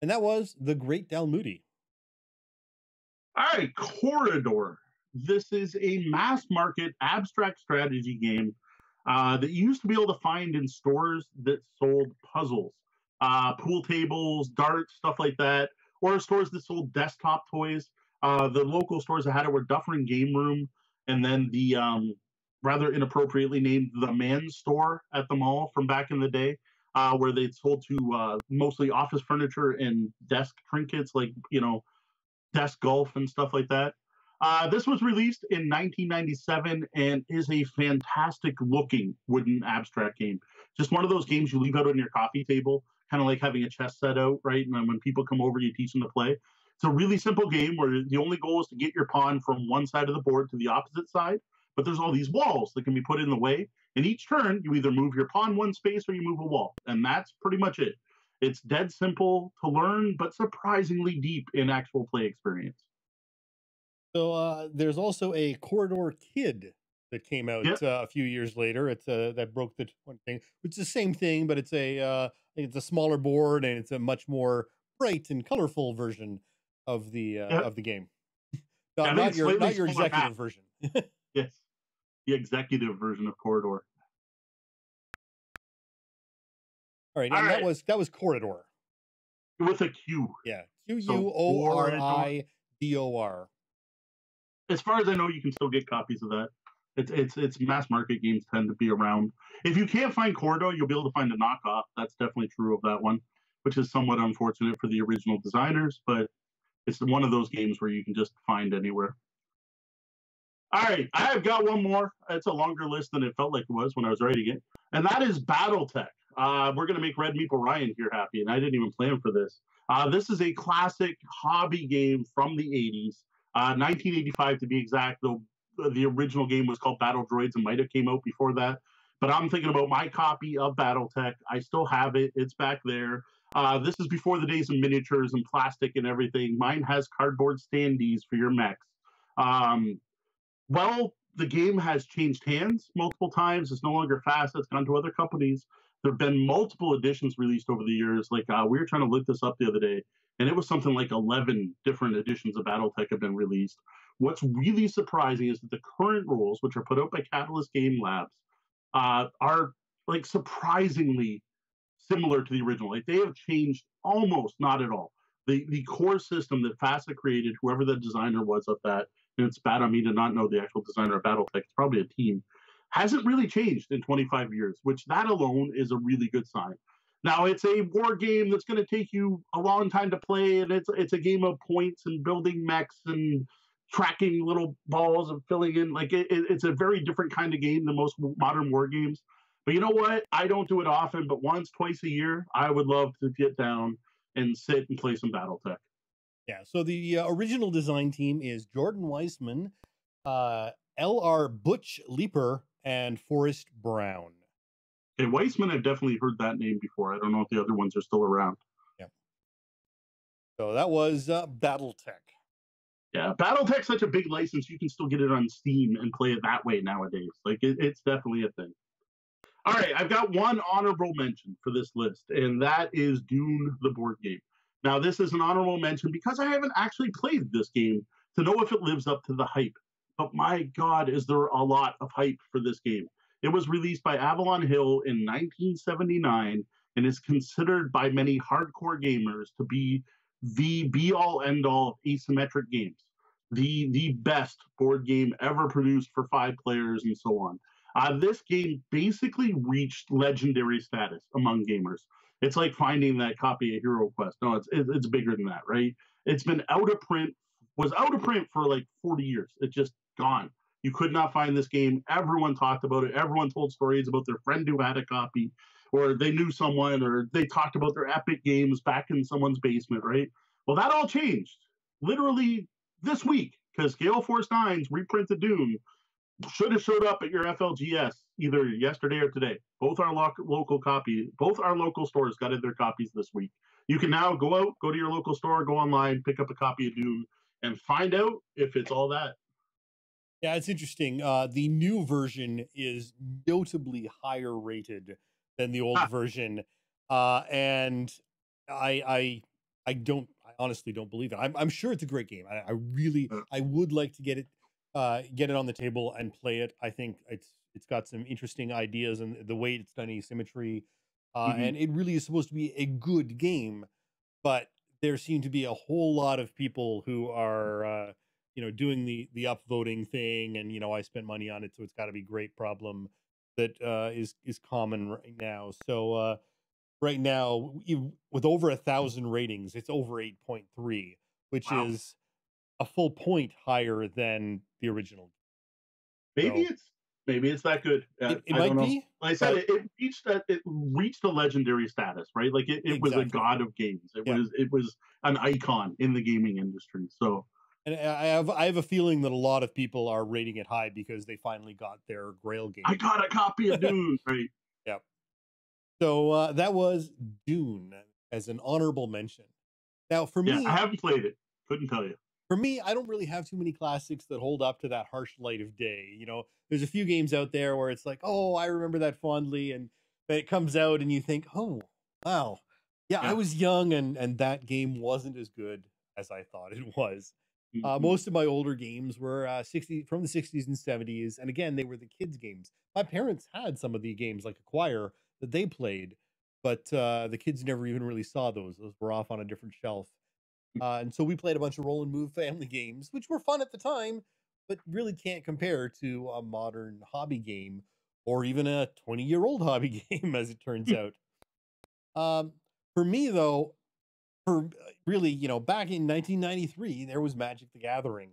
And that was the Great Dalmuti. All right, Quoridor. This is a mass market abstract strategy game uh, that you used to be able to find in stores that sold puzzles, uh, pool tables, darts, stuff like that or stores that sold desktop toys. Uh, the local stores that had it were Dufferin Game Room, and then the um, rather inappropriately named the Man Store at the mall from back in the day, uh, where they sold to uh, mostly office furniture and desk trinkets like you know desk golf and stuff like that. Uh, this was released in 1997 and is a fantastic looking wooden abstract game. Just one of those games you leave out on your coffee table kind of like having a chess set out, right? And then when people come over, you teach them to play. It's a really simple game where the only goal is to get your pawn from one side of the board to the opposite side. But there's all these walls that can be put in the way. And each turn, you either move your pawn one space or you move a wall. And that's pretty much it. It's dead simple to learn, but surprisingly deep in actual play experience. So uh, there's also a Quoridor Kid that came out Yep. uh, a few years later. It's uh, that broke the one thing, which is the same thing, but it's a uh, it's a smaller board and it's a much more bright and colorful version of the uh, Yep. of the game. Not, your not your executive map. version. (laughs) Yes. The executive version of Quoridor. All right, All and that was that was Quoridor. With a Q. Yeah, Q U O R I D O R. As far as I know, you can still get copies of that. It's it's it's mass market games tend to be around. If you can't find Quoridor, you'll be able to find a knockoff. That's definitely true of that one, which is somewhat unfortunate for the original designers, but it's one of those games where you can just find anywhere. All right, I have got one more. It's a longer list than it felt like it was when I was writing it, and that is BattleTech. Uh, we're going to make Red Meeple Ryan here happy, and I didn't even plan for this. Uh, this is a classic hobby game from the 80s, uh, 1985 to be exact, though the original game was called Battle Droids and might have came out before that. But I'm thinking about my copy of BattleTech. I still have it. It's back there. Uh, this is before the days of miniatures and plastic and everything. Mine has cardboard standees for your mechs. Um, well, the game has changed hands multiple times. It's no longer FASA. It's gone to other companies. There have been multiple editions released over the years. Like uh, we were trying to look this up the other day, and it was something like 11 different editions of BattleTech have been released. What's really surprising is that the current rules, which are put out by Catalyst Game Labs, uh, are like surprisingly similar to the original. Like they have changed almost not at all. The the core system that FASA created, whoever the designer was of that, and it's bad on me to not know the actual designer of BattleTech. It's probably a team. Hasn't really changed in 25 years, which that alone is a really good sign. Now it's a war game that's going to take you a long time to play, and it's it's a game of points and building mechs and tracking little balls and filling in. Like it, it- it's a very different kind of game than most modern war games. But you know what? I don't do it often, but once, twice a year, I would love to get down and sit and play some BattleTech. Yeah. So the uh, original design team is Jordan Weisman, uh, L.R. Butch Leaper, and Forrest Brown. Okay, Weisman, I've definitely heard that name before. I don't know if the other ones are still around. Yeah. So that was uh, BattleTech. Yeah, BattleTech's such a big license, you can still get it on Steam and play it that way nowadays. Like, it, it's definitely a thing. All right, I've got one honorable mention for this list, and that is Dune, the board game. Now, this is an honorable mention because I haven't actually played this game to know if it lives up to the hype. But my God, is there a lot of hype for this game? It was released by Avalon Hill in 1979 and is considered by many hardcore gamers to be the be all end all of asymmetric games, the the best board game ever produced for five players and so on. Uh, this game basically reached legendary status among gamers. It's like finding that copy of Hero Quest. No, it's it's bigger than that, right? It's been out of print, was out of print for like 40 years. It's just gone. You could not find this game. Everyone talked about it. Everyone told stories about their friend who had a copy, or they knew someone, or they talked about their epic games back in someone's basement, right? Well, that all changed literally this week because Gale Force 9's of Dune should have showed up at your FLGS either yesterday or today. Both our lo- local copy, both our local stores got in their copies this week. You can now go out, go to your local store, go online, pick up a copy of Dune, and find out if it's all that. Yeah, it's interesting. Uh, the new version is notably higher rated than the old Ah. version, uh, and I, I, I don't. I honestly don't believe it. I'm, I'm sure it's a great game. I, I really, Uh. I would like to get it, uh, get it on the table and play it. I think it's, it's got some interesting ideas and the way it's done asymmetry, uh, Mhm. and it really is supposed to be a good game. But there seem to be a whole lot of people who are. Uh, you know doing the the upvoting thing and you know i spent money on it so it's got to be great problem that uh is is common right now so uh right now with over a thousand ratings it's over 8.3 which Wow. is a full point higher than the original Maybe So- it's Maybe it's that good. Uh, It, might be. Like I said, but- it, it reached that it reached a legendary status, right? Like it, it was a god of games. It Yeah. was it was an icon in the gaming industry. So And I have I have a feeling that a lot of people are rating it high because they finally got their Grail game. I got a copy of (laughs) Dune, right? So uh, that was Dune as an honorable mention. Now, for Yeah, me, I haven't played it. Couldn't tell you. for me, I don't really have too many classics that hold up to that harsh light of day. You know, there's a few games out there where it's like, oh, I remember that fondly, and then it comes out and you think, oh, wow, yeah, I was young and and that game wasn't as good as I thought it was. Uh, Mhm. most of my older games were uh, 60 from the 60s and 70s, and again, they were the kids' games. My parents had some of the games like Acquire that they played, but uh, the kids never even really saw those. Those were off on a different shelf. Uh, and so we played a bunch of roll and move family games, which were fun at the time, but really can't compare to a modern hobby game or even a 20 year old hobby (laughs) game, as it turns out. Um, for me, though, for uh, really, you know, back in 1993, there was Magic the Gathering.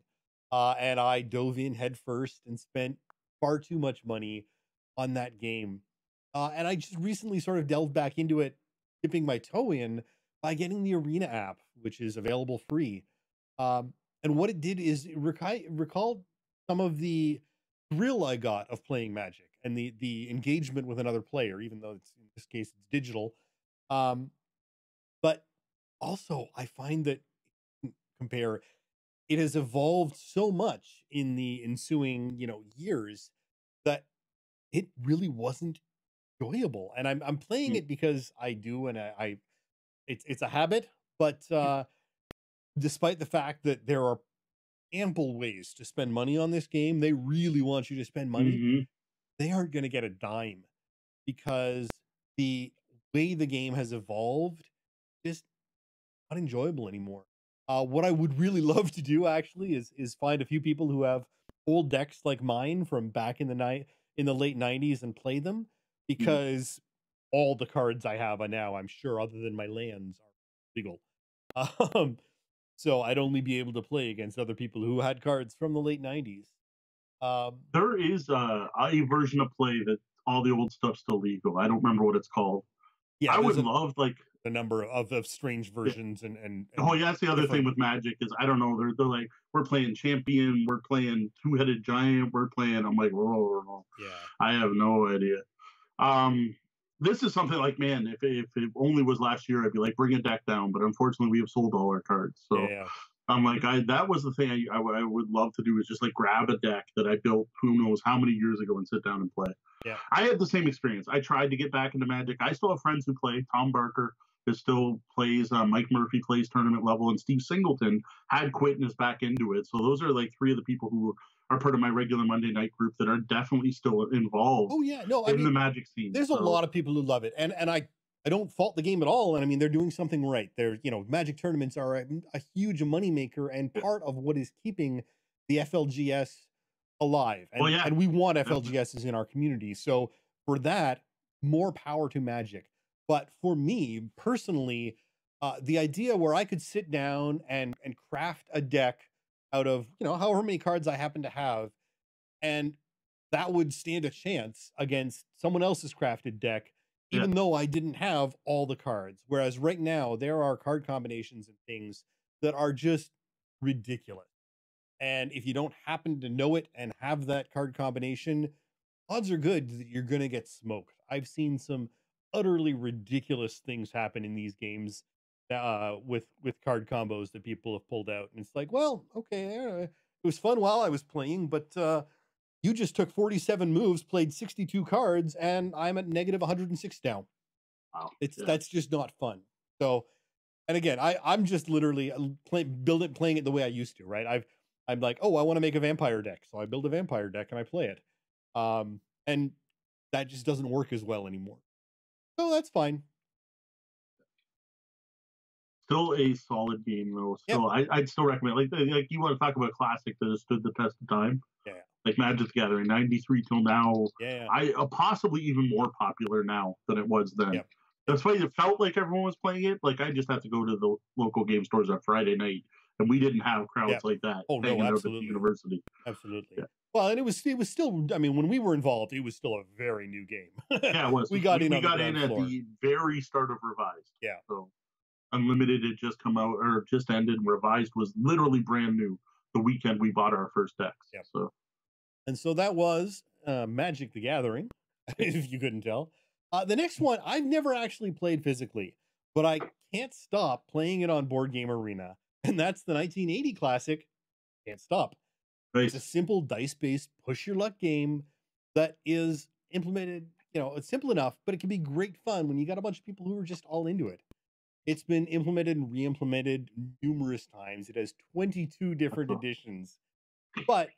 Uh, and I dove in headfirst and spent far too much money on that game. Uh, and I just recently sort of delved back into it, dipping my toe in by getting the Arena app, which is available free. Um, and what it did is it reca- recalled some of the thrill I got of playing Magic and the the engagement with another player, even though it's in this case it's digital. Um, also, I find that compare it has evolved so much in the ensuing you know years that it really wasn't enjoyable and i'm i'm playing Mm. it because i do and i, I it's it's a habit but uh despite the fact that there are ample ways to spend money on this game they really want you to spend money Mhm. they aren't going to get a dime because the way the game has evolved just not enjoyable anymore. Uh, what I would really (laughs) love to do actually is is find a few people who have old decks like mine from back in the night in the late '90s and play them because all the cards I have now, I'm sure, other than my lands, are legal. (laughs) Um, so I'd only be able to play against other people who had cards from the late '90s. Um, There is a, a version of play that all the old stuff's still legal. I don't remember what it's called. yeah, I would a, love like a number of, of strange versions and, and, and oh yeah, that's the other thing with Magic is I don't know. They're they're like we're playing champion, we're playing two headed giant, we're playing. I'm like whoa, whoa, yeah. I have no idea. Um, this is something like man, if if it only was last year, I'd be like bring a deck down. But unfortunately, we have sold all our cards. So yeah, yeah. I'm like I that was the thing I I would love to do is just like grab a deck that I built who knows how many years ago and sit down and play. Yeah. I had the same experience. I tried to get back into Magic. I still have friends who play. Tom Barker is still plays. Uh, Mike Murphy plays tournament level, and Steve Singleton had quit and is back into it. So those are like three of the people who are part of my regular Monday night group that are definitely still involved Oh yeah, no, I in the mean, Magic scene. there's a lot of people who love it, and and I I don't fault the game at all. And I mean, they're doing something right. They're you know, Magic tournaments are a, a huge moneymaker and part of what is keeping the FLGS alive. And, Well, yeah, and we want. FLGSs in our community. So for that, more power to Magic. But for me personally, uh, the idea where I could sit down and and craft a deck out of you know however many cards I happen to have, and that would stand a chance against someone else's crafted deck, Yeah. even though I didn't have all the cards. Whereas right now there are card combinations and things that are just ridiculous. And if you don't happen to know it and have that card combination, odds are good that you're going to get smoked. I've seen some utterly ridiculous things happen in these games uh, with with card combos that people have pulled out, and it's like, well, okay, uh, it was fun while I was playing, but uh, you just took 47 moves, played 62 cards, and I'm at negative 106 now. Wow. It's Yeah. that's just not fun. So, and again, I I'm just literally uh, play, building playing it the way I used to, right? I've I'm like, oh, I want to make a vampire deck, so I build a vampire deck and I play it, um, and that just doesn't work as well anymore. So that's fine. Still a solid game though. Yep. Still, I, I'd still recommend. Like, like you want to talk about a classic that has stood the test of time. Yeah. Like Magic the Gathering, '93 till now. Yeah, I uh, possibly even more popular now than it was then. Yep. That's why it felt like everyone was playing it. Like I just had to go to the local game stores on Friday night, and we didn't have crowds like that Oh, no, hanging out at the absolutely. university. absolutely. Yeah. Well, and it was it was still. I mean, when we were involved, it was still a very new game. Yeah, it (laughs) was. we got in. We on the got in at floor. the very start of revised. Yeah. So Unlimited had just come out or just ended. and Revised was literally brand new the weekend we bought our first decks. Yeah. So And so that was uh, Magic the Gathering, (laughs) if you couldn't tell. Uh, the next one, I've never actually played physically, but I can't stop playing it on Board Game Arena. And that's the 1980 classic, Can't Stop. It's a simple dice based push your luck game that is implemented, you know, it's simple enough, but it can be great fun when you got a bunch of people who are just all into it. It's been implemented and re implemented numerous times. It has 22 different Uh-huh. editions. But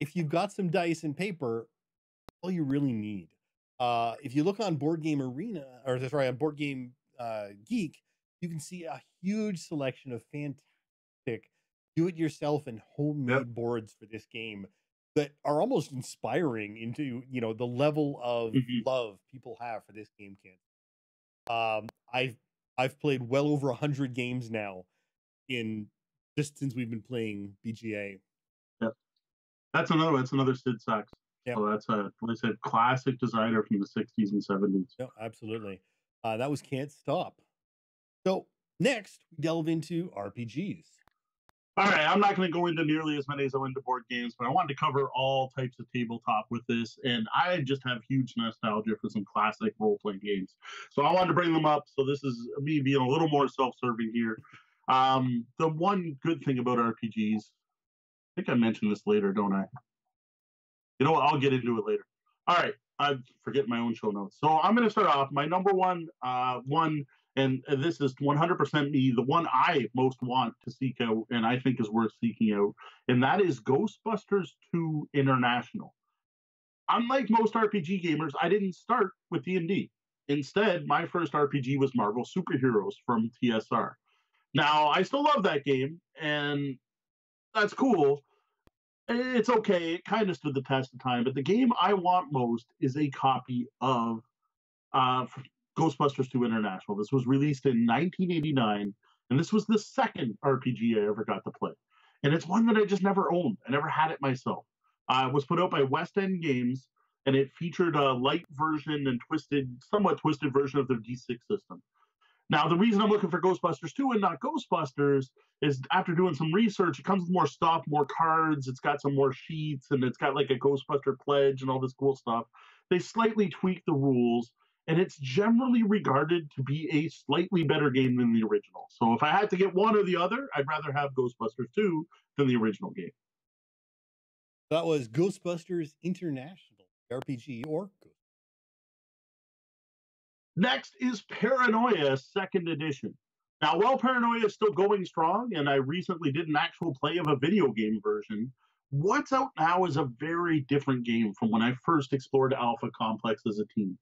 if you've got some dice and paper, all you really need. Uh, if you look on Board Game Arena, or sorry, on Board Game uh, Geek, you can see a huge selection of fantastic do it yourself and homemade boards for this game that are almost inspiring into you know the level of Mhm. love people have for this game can um i've i've played well over a hundred games now in just since we've been playing bga yep. That's another. That's another Sid Sachs. Yep. So that's a like I said, classic designer from the '60s and '70s. no absolutely uh that was can't stop so next we delve into rpgs All right, I'm not going to go into nearly as many as I went into board games, but I wanted to cover all types of tabletop with this, and I just have huge nostalgia for some classic role-playing games. So I wanted to bring them up. So this is me being a little more self-serving here. Um, the one good thing about RPGs, I think I mentioned this later, don't I? You know what? I'll get into it later. All right, I forget my own show notes. So I'm going to start off. My number one, uh, one and this is 100% me, the one I most want to seek out and I think is worth seeking out, and that is Ghostbusters 2 International. Unlike most RPG gamers, I didn't start with D&D. Instead, my first RPG was Marvel Superheroes from TSR. Now, I still love that game, and that's cool. It's okay. It kind of stood the test of time, but the game I want most is a copy of uh, Ghostbusters 2 International. This was released in 1989, and this was the second RPG I ever got to play. And it's one that I just never owned. I never had it myself. Uh, it was put out by West End Games, and it featured a light version and twisted, somewhat twisted version of their D6 system. Now, the reason I'm looking for Ghostbusters 2 and not Ghostbusters is after doing some research, it comes with more stuff, more cards, it's got some more sheets, and it's got like a Ghostbuster pledge and all this cool stuff. They slightly tweak the rules, and it's generally regarded to be a slightly better game than the original. So if I had to get one or the other, I'd rather have Ghostbusters 2 than the original game. that was ghostbusters international rpg or Next is Paranoia Second Edition. Now, while Paranoia is still going strong, and I recently did an actual play of a video game version, what's out now is a very different game from when I first explored Alpha Complex as a teen.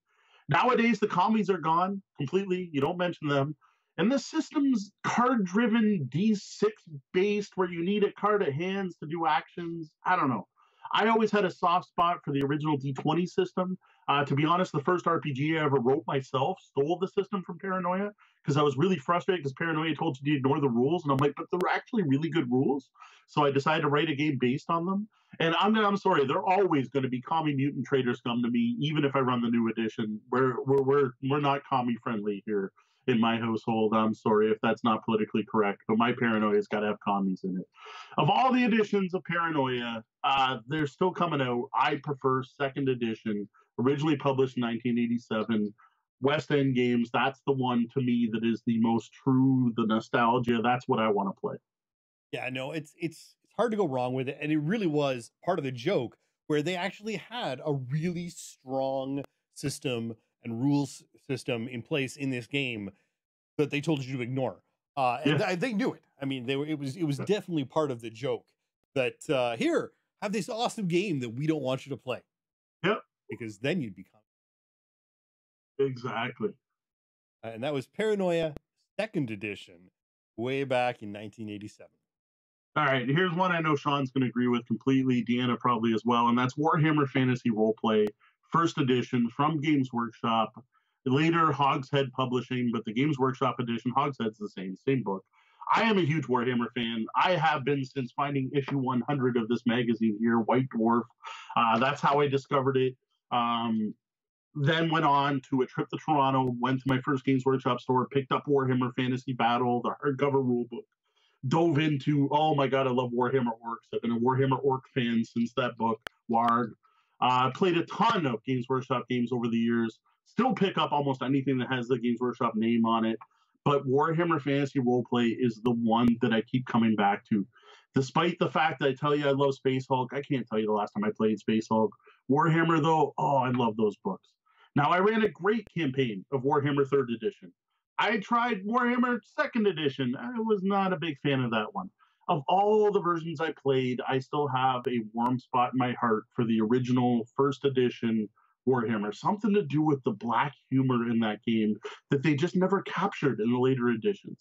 Nowadays, the commies are gone completely. You don't mention them. And the system's card driven, D6 based, where you need a card of hands to do actions. I don't know. I always had a soft spot for the original D20 system. Uh, to be honest, the first RPG I ever wrote myself stole the system from Paranoia because I was really frustrated because Paranoia told you to ignore the rules, and I'm like, but they're actually really good rules. So I decided to write a game based on them. And I'm I'm sorry, they're always going to be commie mutant traitor come to me, even if I run the new edition. We're we're we're we're not commie friendly here in my household. I'm sorry if that's not politically correct, but my Paranoia's got to have commies in it. Of all the editions of Paranoia, uh, they're still coming out. I prefer second edition originally published in 1987. West End Games, that's the one to me that is the most true, the nostalgia. That's what I want to play. Yeah, no, it's it's it's hard to go wrong with it, and it really was part of the joke where they actually had a really strong system and rules system in place in this game that they told you to ignore. Uh, and Yeah. they knew it. I mean, they were. It was it was definitely part of the joke that uh, here have this awesome game that we don't want you to play. Yep. Because then you'd become. Exactly. Uh, and that was Paranoia Second Edition, way back in 1987. All right, here's one I know Sean's going to agree with completely. Deanna probably as well, and that's Warhammer Fantasy Roleplay, first edition from Games Workshop. Later, Hogshead Publishing, but the Games Workshop edition, Hogshead's the same, same book. I am a huge Warhammer fan. I have been since finding issue 100 of this magazine here, White Dwarf. Uh, that's how I discovered it. Um, then went on to a trip to Toronto, went to my first Games Workshop store, picked up Warhammer Fantasy Battle, the hardcover rulebook, dove into, oh my God, I love Warhammer Orcs. I've been a Warhammer Orc fan since that book, Warg. Uh, played a ton of Games Workshop games over the years. Still pick up almost anything that has the Games Workshop name on it. But Warhammer Fantasy Roleplay is the one that I keep coming back to. Despite the fact that I tell you I love Space Hulk, I can't tell you the last time I played Space Hulk. Warhammer, though, oh, I love those books. Now, I ran a great campaign of Warhammer 3rd Edition. I tried Warhammer 2nd Edition. I was not a big fan of that one. Of all the versions I played, I still have a warm spot in my heart for the original 1st Edition Warhammer. Something to do with the black humor in that game that they just never captured in the later editions.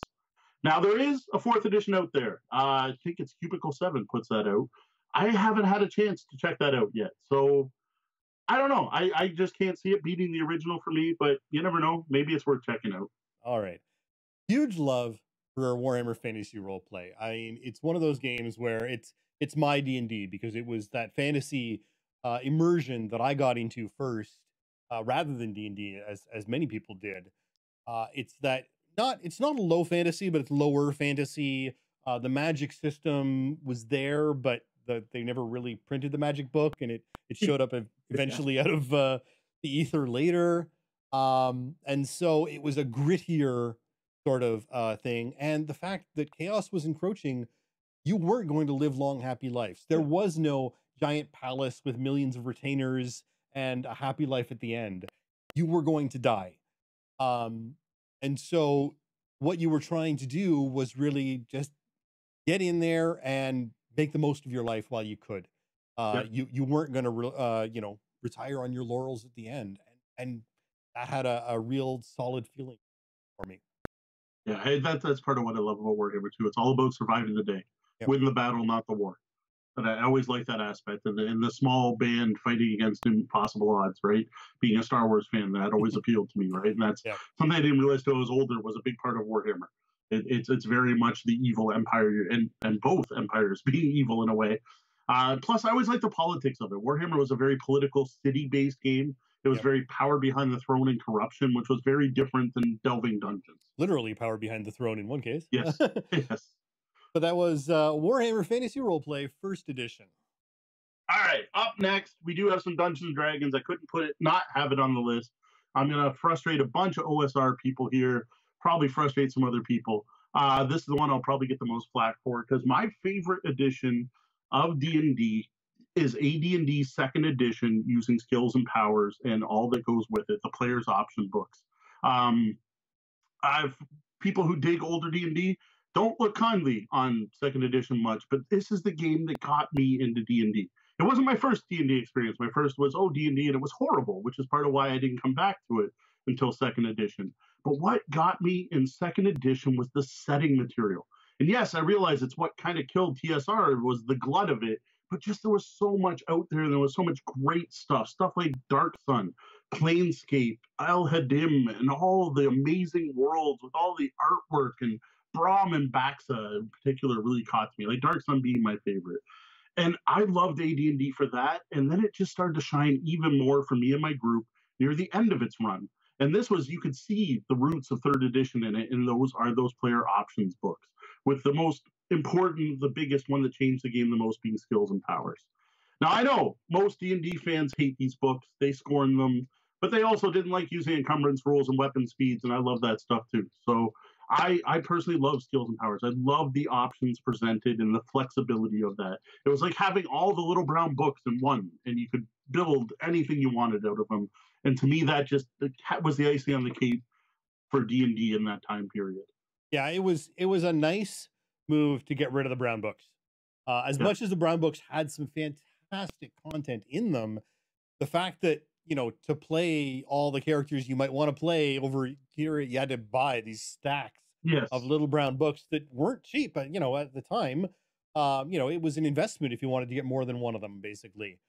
Now, there is a 4th edition out there. Uh, I think it's Cubicle 7 puts that out. I haven't had a chance to check that out yet. So I don't know. I, I just can't see it beating the original for me, but you never know. Maybe it's worth checking out. All right. Huge love for Warhammer Fantasy Roleplay. I mean, it's one of those games where it's it's my D and D because it was that fantasy uh, immersion that I got into first, uh, rather than D and D, as as many people did. Uh, it's that not it's not low fantasy, but it's lower fantasy. Uh, the magic system was there, but the, they never really printed the magic book, and it it showed up (laughs) eventually out of uh, the ether later. Um, and so it was a grittier sort of uh, thing. And the fact that chaos was encroaching, you weren't going to live long, happy lives. There was no giant palace with millions of retainers and a happy life at the end. You were going to die. Um, and so what you were trying to do was really just get in there and make the most of your life while you could. Uh, yep. You you weren't going to re- uh, you know retire on your laurels at the end, and, and that had a, a real solid feeling for me. Yeah, that, that's part of what I love about Warhammer too. It's all about surviving the day, yep. win the battle, not the war. But I always like that aspect, and the, and the small band fighting against impossible odds. Right, being a Star Wars fan, that always (laughs) appealed to me. Right, and that's yep. something I didn't realize till I was older was a big part of Warhammer. It, it's it's very much the evil empire, and and both empires (laughs) being evil in a way. Uh, plus, I always liked the politics of it. Warhammer was a very political, city-based game. It was yep. very power behind the throne and corruption, which was very different than delving dungeons. Literally, power behind the throne in one case. Yes, (laughs) yes. But that was uh, Warhammer Fantasy Roleplay First Edition. All right, up next, we do have some Dungeons and Dragons. I couldn't put it, not have it on the list. I'm gonna frustrate a bunch of OSR people here probably frustrate some other people. Uh, this is the one I'll probably get the most flack for because my favorite edition of D&D is AD&D second edition using skills and powers and all that goes with it, the player's option books. Um, I've people who dig older D&D don't look kindly on second edition much, but this is the game that got me into D&D. It wasn't my first D&D experience. My first was oh D&D and it was horrible, which is part of why I didn't come back to it until second edition. But what got me in second edition was the setting material. And yes, I realize it's what kind of killed TSR was the glut of it, but just there was so much out there. There was so much great stuff, stuff like Dark Sun, Planescape, Al-Qadim, and all the amazing worlds with all the artwork and Brom and Baxa in particular really caught me. Like Dark Sun being my favorite. And I loved AD&D for that. And then it just started to shine even more for me and my group near the end of its run. And this was, you could see the roots of third edition in it, and those are those player options books, with the most important, the biggest one that changed the game the most being skills and powers. Now I know most D&D fans hate these books, they scorn them, but they also didn't like using encumbrance rules and weapon speeds, and I love that stuff too. So I, I personally love skills and powers. I love the options presented and the flexibility of that. It was like having all the little brown books in one, and you could build anything you wanted out of them. And to me, that just was the icing on the cake for D and D in that time period. Yeah, it was it was a nice move to get rid of the brown books. Uh, as yeah. much as the brown books had some fantastic content in them, the fact that you know to play all the characters you might want to play over here, you had to buy these stacks yes. of little brown books that weren't cheap. But you know, at the time, um, you know, it was an investment if you wanted to get more than one of them, basically.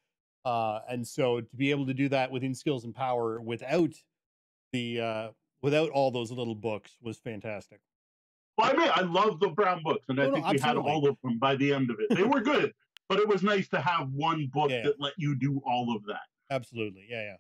Uh, and so to be able to do that within skills and power without the uh, without all those little books was fantastic. Well, I mean, I love the brown books, and I No, no, think we had all of them by the end of it. They were good, but it was nice to have one book Yeah. that let you do all of that. Absolutely. Yeah, yeah.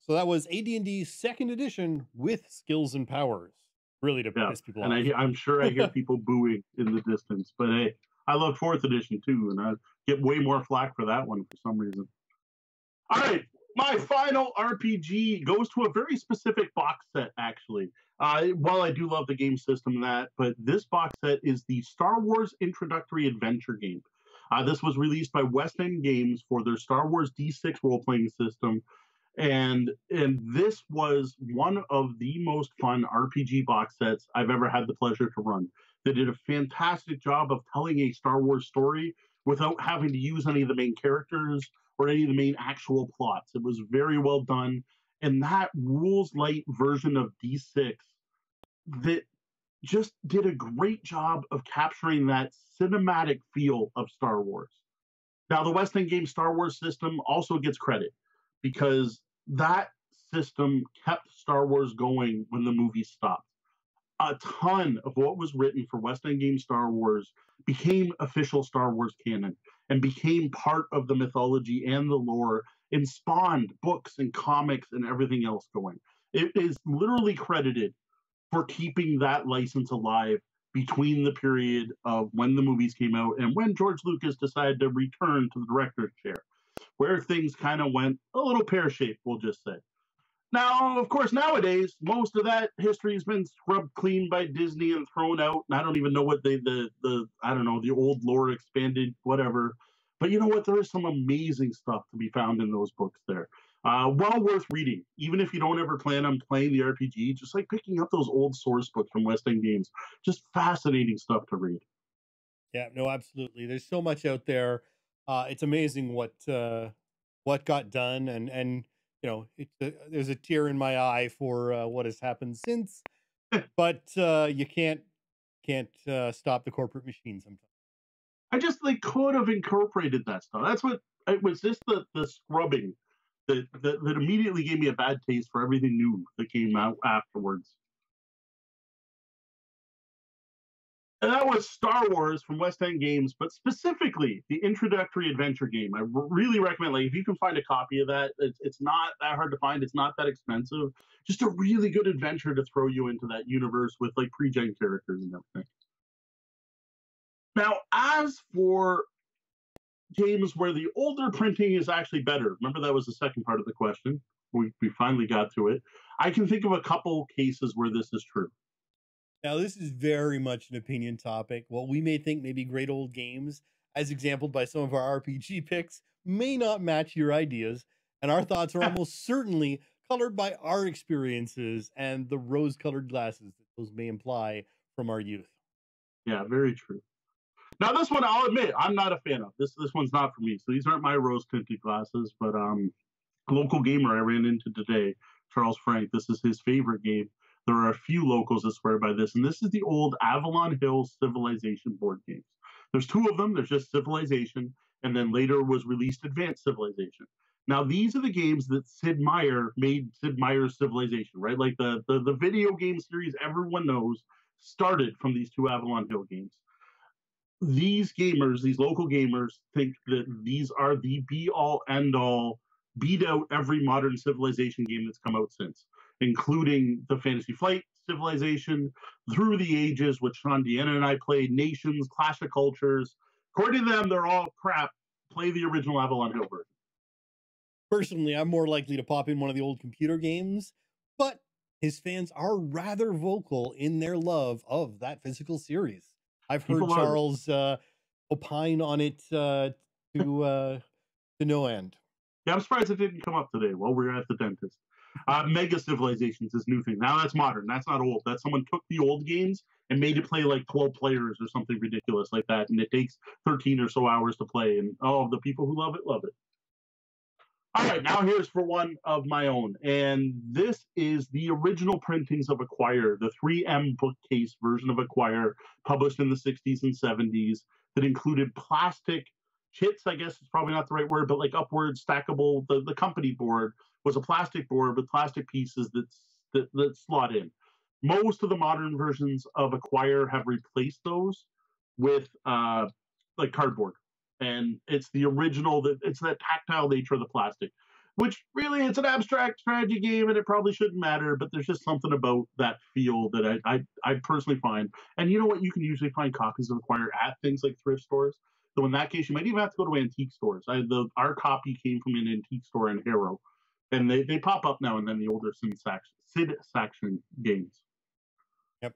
So that was AD&D second edition with skills and powers. Really to Yeah, piss people And off. I, I'm sure I hear (laughs) people booing in the distance, but hey, I love fourth edition too, and I get way more flack for that one for some reason. All right, my final RPG goes to a very specific box set, actually. Uh, while I do love the game system that, but this box set is the Star Wars Introductory Adventure game. Uh, this was released by West End Games for their Star Wars D6 role playing system, and and this was one of the most fun RPG box sets I've ever had the pleasure to run. They did a fantastic job of telling a Star Wars story without having to use any of the main characters or any of the main actual plots. It was very well done, and that rules light version of D6 that just did a great job of capturing that cinematic feel of Star Wars. Now, the West End Game Star Wars system also gets credit because that system kept Star Wars going when the movie stopped. A ton of what was written for West End Game Star Wars became official Star Wars canon and became part of the mythology and the lore and spawned books and comics and everything else going. It is literally credited for keeping that license alive between the period of when the movies came out and when George Lucas decided to return to the director's chair, where things kind of went a little pear shaped, we'll just say. Now, of course, nowadays, most of that history has been scrubbed clean by Disney and thrown out. And I don't even know what they, the, the, I don't know, the old lore expanded, whatever. But you know what? There is some amazing stuff to be found in those books there. Uh, well worth reading, even if you don't ever plan on playing the RPG. Just like picking up those old source books from West End Games, just fascinating stuff to read. Yeah, no, absolutely. There's so much out there. Uh, it's amazing what uh, what got done, and and you know, it's a, there's a tear in my eye for uh, what has happened since. (laughs) but uh, you can't can't uh, stop the corporate machine sometimes. I just they could have incorporated that stuff. That's what it was. Just the the scrubbing that, that that immediately gave me a bad taste for everything new that came out afterwards. And that was Star Wars from West End Games, but specifically the introductory adventure game. I really recommend, like, if you can find a copy of that, it's, it's not that hard to find. It's not that expensive. Just a really good adventure to throw you into that universe with like pre-gen characters and everything. Now, as for games where the older printing is actually better, remember that was the second part of the question. We, we finally got to it. I can think of a couple cases where this is true. Now, this is very much an opinion topic. What we may think may be great old games, as exampled by some of our RPG picks, may not match your ideas, and our thoughts are (laughs) almost certainly colored by our experiences and the rose-colored glasses that those may imply from our youth. Yeah, very true. Now this one, I'll admit, I'm not a fan of. This this one's not for me. So these aren't my rose tinted glasses, but um, a local gamer I ran into today, Charles Frank. This is his favorite game. There are a few locals that swear by this, and this is the old Avalon Hill Civilization board games. There's two of them. There's just Civilization, and then later was released Advanced Civilization. Now these are the games that Sid Meier made Sid Meier's Civilization, right? Like the the, the video game series everyone knows started from these two Avalon Hill games these gamers, these local gamers, think that these are the be all end all, beat out every modern civilization game that's come out since, including the Fantasy Flight Civilization, Through the Ages, which Sean Deanna and I played, Nations, Clash of Cultures. According to them, they're all crap. Play the original Avalon Hill version. Personally, I'm more likely to pop in one of the old computer games, but his fans are rather vocal in their love of that physical series. I've heard People. Charles uh, opine on it uh, to uh, to no end. Yeah, I'm surprised it didn't come up today while we were at the dentist. Uh, Mega Civilizations is new thing. Now that's modern. That's not old. That someone took the old games and made it play like 12 players or something ridiculous like that, and it takes 13 or so hours to play. And oh, the people who love it love it. All right, now here's for one of my own, and this is the original printings of Acquire, the 3M bookcase version of Acquire, published in the 60s and 70s, that included plastic chits. I guess it's probably not the right word, but like upward stackable. The the company board was a plastic board with plastic pieces that that, that slot in. most of the modern versions of Acquire have replaced those with uh, like cardboard, and it's the original. That it's that tactile nature of the plastic, which really it's an abstract strategy game, and it probably shouldn't matter. But there's just something about that feel that I I, I personally find. And you know what? You can usually find copies of Acquire at things like thrift stores. So in that case, you might even have to go to antique stores. I, the our copy came from an antique store in Harrow, and they, they pop up now and then the older Sid Sackson, Sid Sackson games. Yep.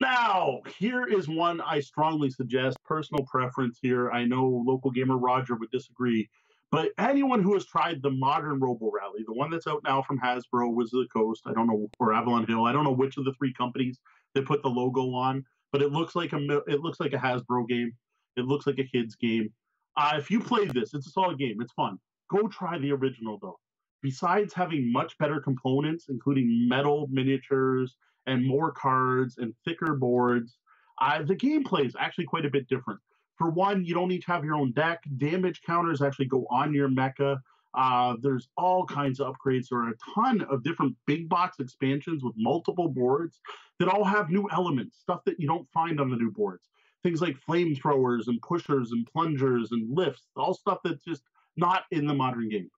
Now, here is one I strongly suggest. Personal preference here. I know local gamer Roger would disagree, but anyone who has tried the modern Robo Rally, the one that's out now from Hasbro, Wizard of the Coast, I don't know, or Avalon Hill, I don't know which of the three companies that put the logo on, but it looks like a it looks like a Hasbro game. It looks like a kids game. Uh, if you play this, it's a solid game. It's fun. Go try the original though. Besides having much better components, including metal miniatures and more cards and thicker boards, uh, the gameplay is actually quite a bit different. For one, you don't need to have your own deck. Damage counters actually go on your mecha. Uh, there's all kinds of upgrades. There are a ton of different big box expansions with multiple boards that all have new elements, stuff that you don't find on the new boards. Things like flamethrowers and pushers and plungers and lifts, all stuff that's just not in the modern game.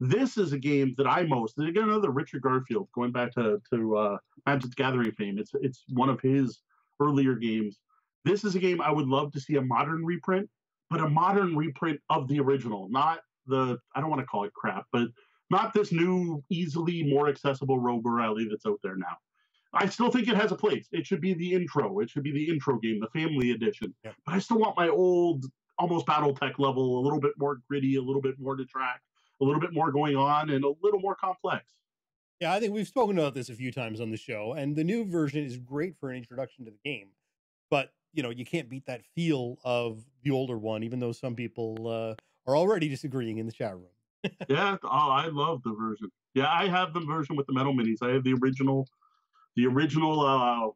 This is a game that I most and again another Richard Garfield going back to to uh, Magic Gathering fame. It's it's one of his earlier games. This is a game I would love to see a modern reprint, but a modern reprint of the original, not the I don't want to call it crap, but not this new, easily more accessible Robo Rally that's out there now. I still think it has a place. It should be the intro. It should be the intro game, the family edition. Yeah. But I still want my old almost BattleTech level, a little bit more gritty, a little bit more to track, a little bit more going on, and a little more complex. Yeah, I think we've spoken about this a few times on the show, and the new version is great for an introduction to the game. But you know, you can't beat that feel of the older one, even though some people uh, are already disagreeing in the chat room. (laughs) yeah, oh, I love the version. Yeah, I have the version with the metal minis. I have the original, the original uh,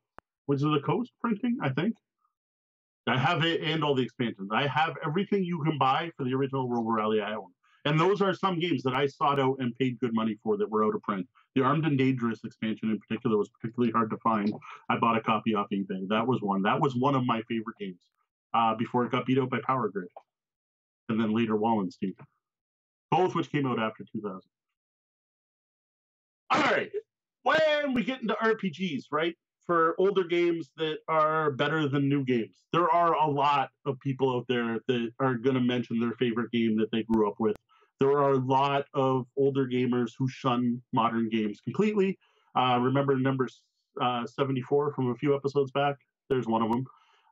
Wizard of the Coast printing, I think. I have it and all the expansions. I have everything you can buy for the original Robo Rally I own. And those are some games that I sought out and paid good money for that were out of print. The Armed and Dangerous expansion in particular was particularly hard to find. I bought a copy off eBay. That was one. That was one of my favorite games uh, before it got beat out by Power Grid. And then later Wallenstein. Both which came out after 2000. All right. When we get into RPGs, right? For older games that are better than new games. There are a lot of people out there that are going to mention their favorite game that they grew up with. There are a lot of older gamers who shun modern games completely. Uh, remember number uh, 74 from a few episodes back? There's one of them.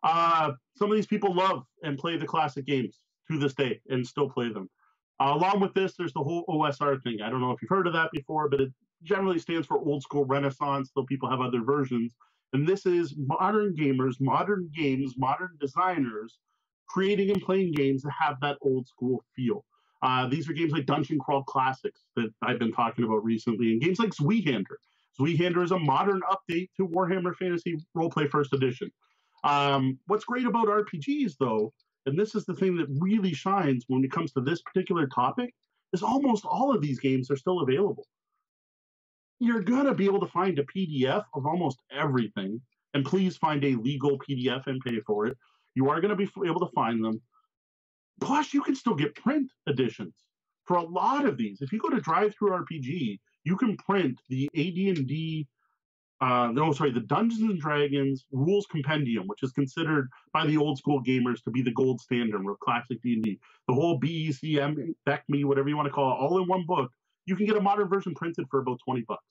Uh, some of these people love and play the classic games to this day and still play them. Along with this, there's the whole OSR thing. I don't know if you've heard of that before, but it generally stands for old school renaissance, though people have other versions. And this is modern gamers, modern games, modern designers creating and playing games that have that old school feel. Uh, these are games like Dungeon Crawl Classics that I've been talking about recently, and games like Zweihander. Zweihander is a modern update to Warhammer Fantasy Roleplay First Edition. Um, what's great about RPGs, though, and this is the thing that really shines when it comes to this particular topic, is almost all of these games are still available you're going to be able to find a PDF of almost everything. And please find a legal PDF and pay for it. You are going to be able to find them. Plus, you can still get print editions for a lot of these. If you go to Drive Through RPG, you can print the AD&D, uh, no, sorry, the Dungeons and Dragons Rules Compendium, which is considered by the old school gamers to be the gold standard of classic D&D. The whole BECM, BECMI, whatever you want to call it, all in one book you can get a modern version printed for about 20 bucks.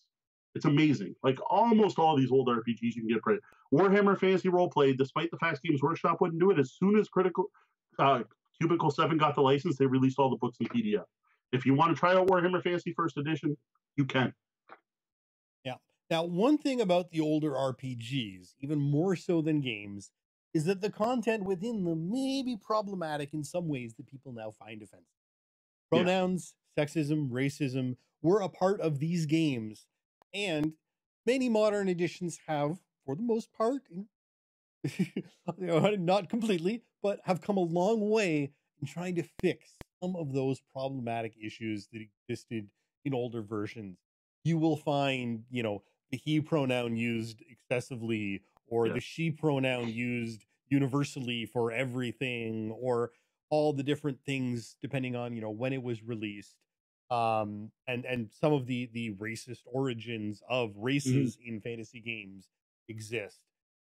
It's amazing. Like almost all these old RPGs you can get printed. Warhammer Fantasy Roleplay, despite the fact Games Workshop wouldn't do it, as soon as Critical uh, Cubicle 7 got the license, they released all the books in PDF. If you want to try out Warhammer Fantasy First Edition, you can. Yeah. Now, one thing about the older RPGs, even more so than games, is that the content within them may be problematic in some ways that people now find offensive. Pronouns, sexism, racism were a part of these games, and many modern editions have, for the most part, (laughs) not completely, but have come a long way in trying to fix some of those problematic issues that existed in older versions. You will find, you know, the he pronoun used excessively or Yeah. the she pronoun used universally for everything or all the different things depending on you know when it was released um and and some of the the racist origins of races in fantasy games exist.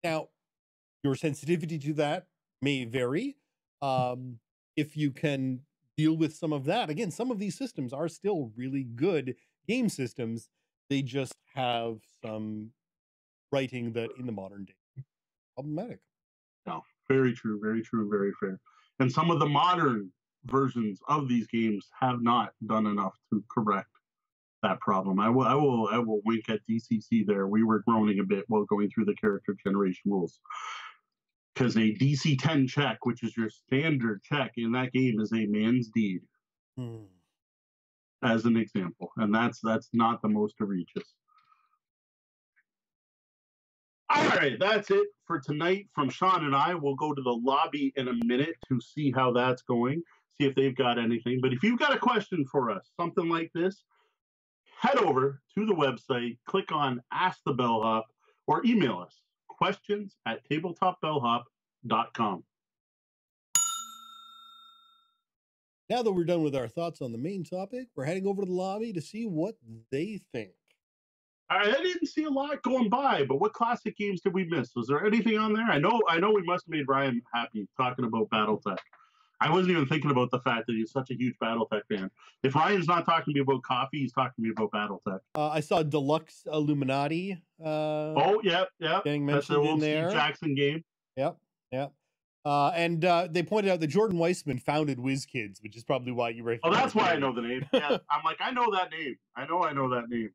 Now your sensitivity to that may vary um if you can deal with some of that. Again some of these systems are still really good game systems they just have some writing that in the modern day problematic. No, Very true, very true, very fair. And some of the modern versions of these games have not done enough to correct that problem. I will, I will, I will wink at DCC there. We were groaning a bit while going through the character generation rules. Because a DC 10 check, which is your standard check in that game, is a man's deed, Hmm. as an example. And that's that's not the most egregious. All right, that's it for tonight from Sean and I. We'll go to the lobby in a minute to see how that's going, see if they've got anything. But if you've got a question for us, something like this, head over to the website, click on Ask the Bellhop, or email us questions at tabletopbellhop.com. now that we're done with our thoughts on the main topic we're heading over to the lobby to see what they think I didn't see a lot going by, but what classic games did we miss? Was there anything on there? I know, I know, we must have made Ryan happy talking about BattleTech. I wasn't even thinking about the fact that he's such a huge BattleTech fan. If Ryan's not talking to me about coffee, he's talking to me about BattleTech. uh, i saw deluxe illuminati uh Oh, yep, yep. getting That's the mentioned in there Steve Jackson game. Yep, yep. Uh, and uh, they pointed out that Jordan Weisman founded WizKids, which is probably why you Oh, that's why I know the name. Yeah, (laughs) I'm like, I know that name. I know, I know that name.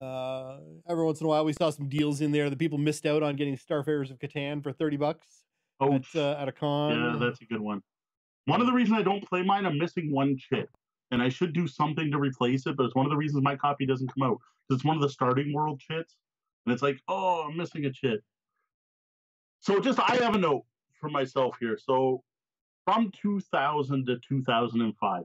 Uh, every once in a while, we saw some deals in there. The people missed out on getting Starfarers of Catan for thirty bucks Oh, at, uh, at a con. yeah, that's a good one. One of the reasons I don't play mine, I'm missing one chip, and I should do something to replace it. But it's one of the reasons my copy doesn't come out because it's one of the starting world chits, and it's like, oh, I'm missing a chip. So just I have a note for myself here. So from 2000 to 2005,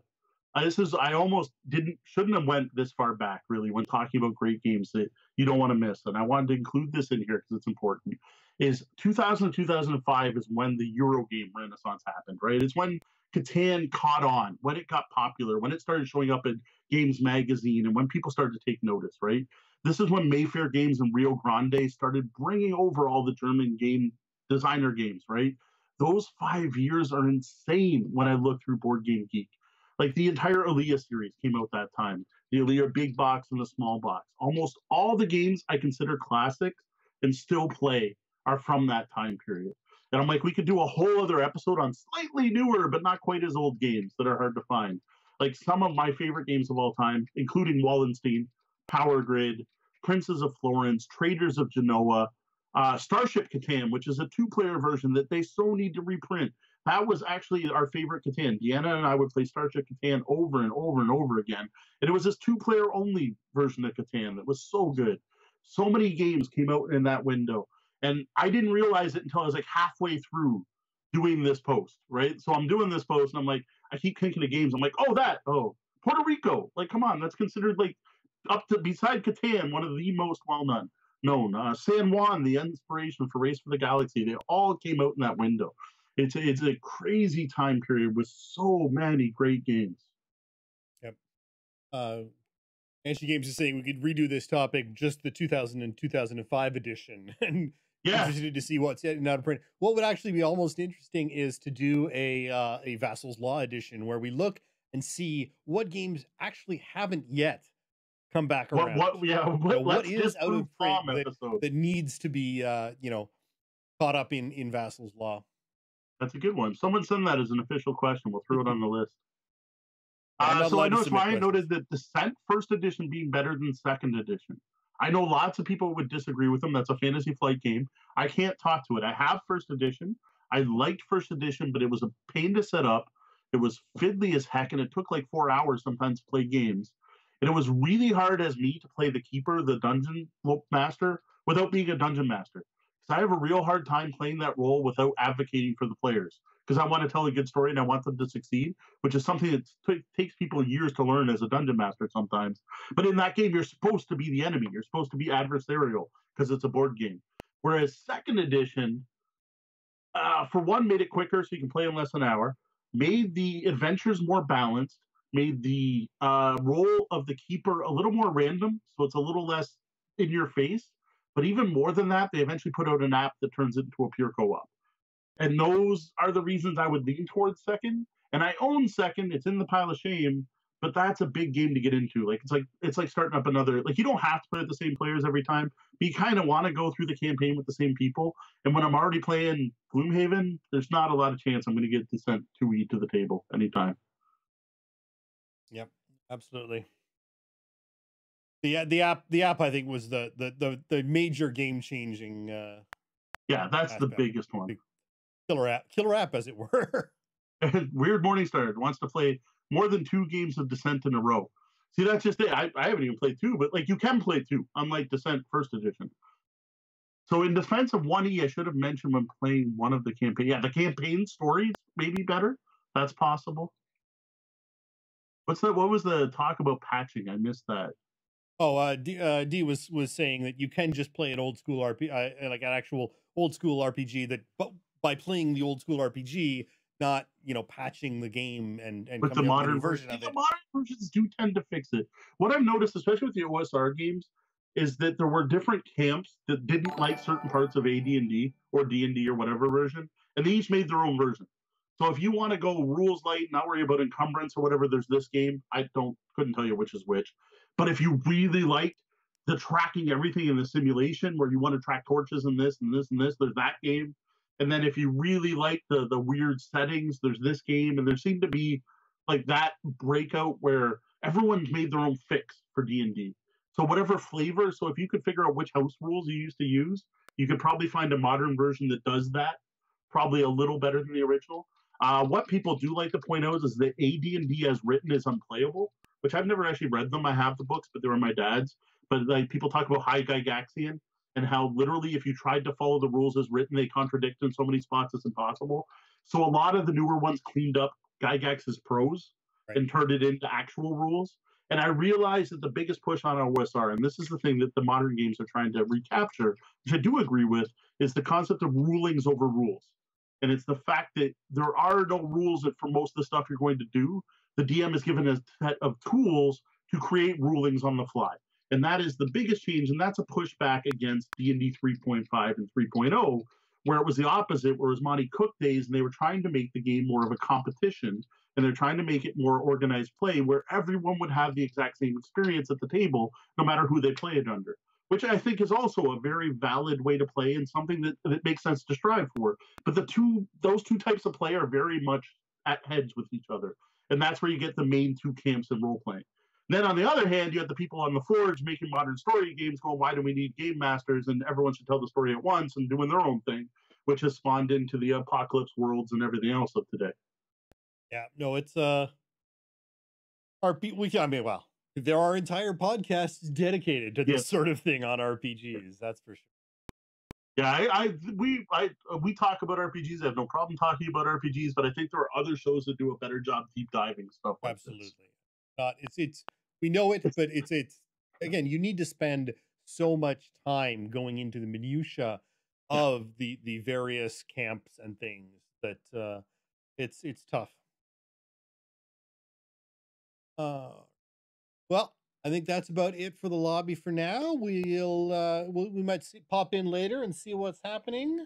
uh, this is I almost didn't shouldn't have went this far back really when talking about great games that you don't want to miss, and I wanted to include this in here because it's important. Is 2000 to 2005 is when the Euro game renaissance happened, right? It's when Catan caught on, when it got popular, when it started showing up in Games Magazine, and when people started to take notice, right? This is when Mayfair Games and Rio Grande started bringing over all the German game designer games, right? Those five years are insane when I look through Board Game Geek. Like the entire Alea series came out that time. The Alea big box and the small box. Almost all the games I consider classics and still play are from that time period. And I'm like, we could do a whole other episode on slightly newer, but not quite as old games that are hard to find. Like some of my favorite games of all time, including Wallenstein, Power Grid, Princes of Florence, Traders of Genoa, uh, Starship Catan, which is a two player version that they so need to reprint. That was actually our favorite Catan. Deanna and I would play Starship Catan over and over and over again. And it was this two player only version of Catan that was so good. So many games came out in that window. And I didn't realize it until I was like halfway through doing this post, right? So I'm doing this post and I'm like, I keep thinking of games. I'm like, oh, that, oh, Puerto Rico. Like, come on, that's considered like up to beside Catan, one of the most well known. Known uh, San Juan, the inspiration for Race for the Galaxy, they all came out in that window. It's a, it's a crazy time period with so many great games. Yep. Uh, Anshi Games is saying we could redo this topic, just the 2000 and 2005 edition, (laughs) and Yeah, interested to see what's yet out of print. What would actually be almost interesting is to do a uh, a Vasel's Law edition where we look and see what games actually haven't yet come back what around. what yeah what, what let's out of print that- that needs to be uh, you know caught up in in Vasel's Law. That's a good one. Someone send that as an official question. We'll throw it on the list. Uh, so I noticed Ryan questions. noted that Descent first edition being better than second edition. I know lots of people would disagree with him. That's a fantasy flight game. I can't talk to it. I have first edition. I liked first edition, but it was a pain to set up. It was fiddly as heck, and it took like four hours sometimes to play games. And it was really hard as me to play the keeper, the dungeon master, without being a dungeon master. Because I have a real hard time playing that role without advocating for the players. because I want to tell a good story and I want them to succeed, which is something that t- takes people years to learn as a dungeon master sometimes. But in that game, you're supposed to be the enemy. You're supposed to be adversarial because it's a board game. Whereas second edition, uh, for one, made it quicker so you can play in less than an hour, made the adventures more balanced, made the uh, role of the keeper a little more random, so it's a little less in your face. But even more than that, they eventually put out an app that turns it into a pure co-op. And those are the reasons I would lean towards second. And I own second. It's in the pile of shame, but that's a big game to get into. Like it's like it's like starting up another. Like you don't have to play with the same players every time, but you kind of want to go through the campaign with the same people. And when I'm already playing Gloomhaven, there's not a lot of chance I'm going to get Descent 2e to the table anytime. Yep, absolutely. The the app the app I think was the the the, the major game changing. Uh, yeah, that's aspect. the biggest one. Killer app, killer app, as it were. (laughs) (laughs) Weird Morningstar wants to play more than two games of Descent in a row. See, that's just it. I, I haven't even played two, but like you can play two, unlike Descent First Edition. So in defense of 1E, I should have mentioned when playing one of the campaign. Yeah, the campaign stories maybe better. That's possible. What's that? What was the talk about patching? I missed that. Oh, uh, D, uh, D was was saying that you can just play an old school RPG, uh, like an actual old school RPG. That, but by playing the old school RPG, not you know patching the game and and with the modern version of it. The modern versions do tend to fix it. What I've noticed, especially with the OSR games, is that there were different camps that didn't like certain parts of AD&D or D&D or whatever version, and they each made their own version. So if you want to go rules light, not worry about encumbrance or whatever, there's this game. I don't couldn't tell you which is which. But if you really like the tracking everything in the simulation where you want to track torches and this and this and this, there's that game. And then if you really like the the weird settings, there's this game, and there seemed to be like that breakout where everyone's made their own fix for D and D. So whatever flavor, so if you could figure out which house rules you used to use, you could probably find a modern version that does that, probably a little better than the original. Uh, what people do like to point out is that AD&D as written is unplayable, which I've never actually read them. I have the books, but they were my dad's. But like people talk about High Gygaxian, and how literally if you tried to follow the rules as written, they contradict in so many spots it's impossible. So a lot of the newer ones cleaned up Gygax's prose right. and turned it into actual rules. And I realized that the biggest push on OSR, and this is the thing that the modern games are trying to recapture, which I do agree with, is the concept of rulings over rules. And it's the fact that there are no rules that for most of the stuff you're going to do, the DM is given a set of tools to create rulings on the fly. And that is the biggest change and that's a pushback against d&d 3.5 and 3.0 where it was the opposite where it was monte cook days and they were trying to make the game more of a competition and they're trying to make it more organized play where everyone would have the exact same experience at the table no matter who they play it under which i think is also a very valid way to play and something that, that makes sense to strive for. But the two those two types of play are very much at heads with each other and that's where you get the main two camps in role playing then on the other hand, you have the people on the forge making modern story games going, why do we need game masters? And everyone should tell the story at once and doing their own thing, which has spawned into the apocalypse worlds and everything else of today. Yeah, no, it's uh RP we I mean well, there are entire podcasts dedicated to this yes. sort of thing on RPGs, that's for sure. Yeah, I, I we I uh, we talk about RPGs. I have no problem talking about RPGs, but I think there are other shows that do a better job deep diving stuff. Like Absolutely. This. Not it's it's we know it, but it's it's again, you need to spend so much time going into the minutia yeah. of the the various camps and things that uh it's it's tough. Uh well, I think that's about it for the lobby for now. We'll uh we'll, we might see, pop in later and see what's happening.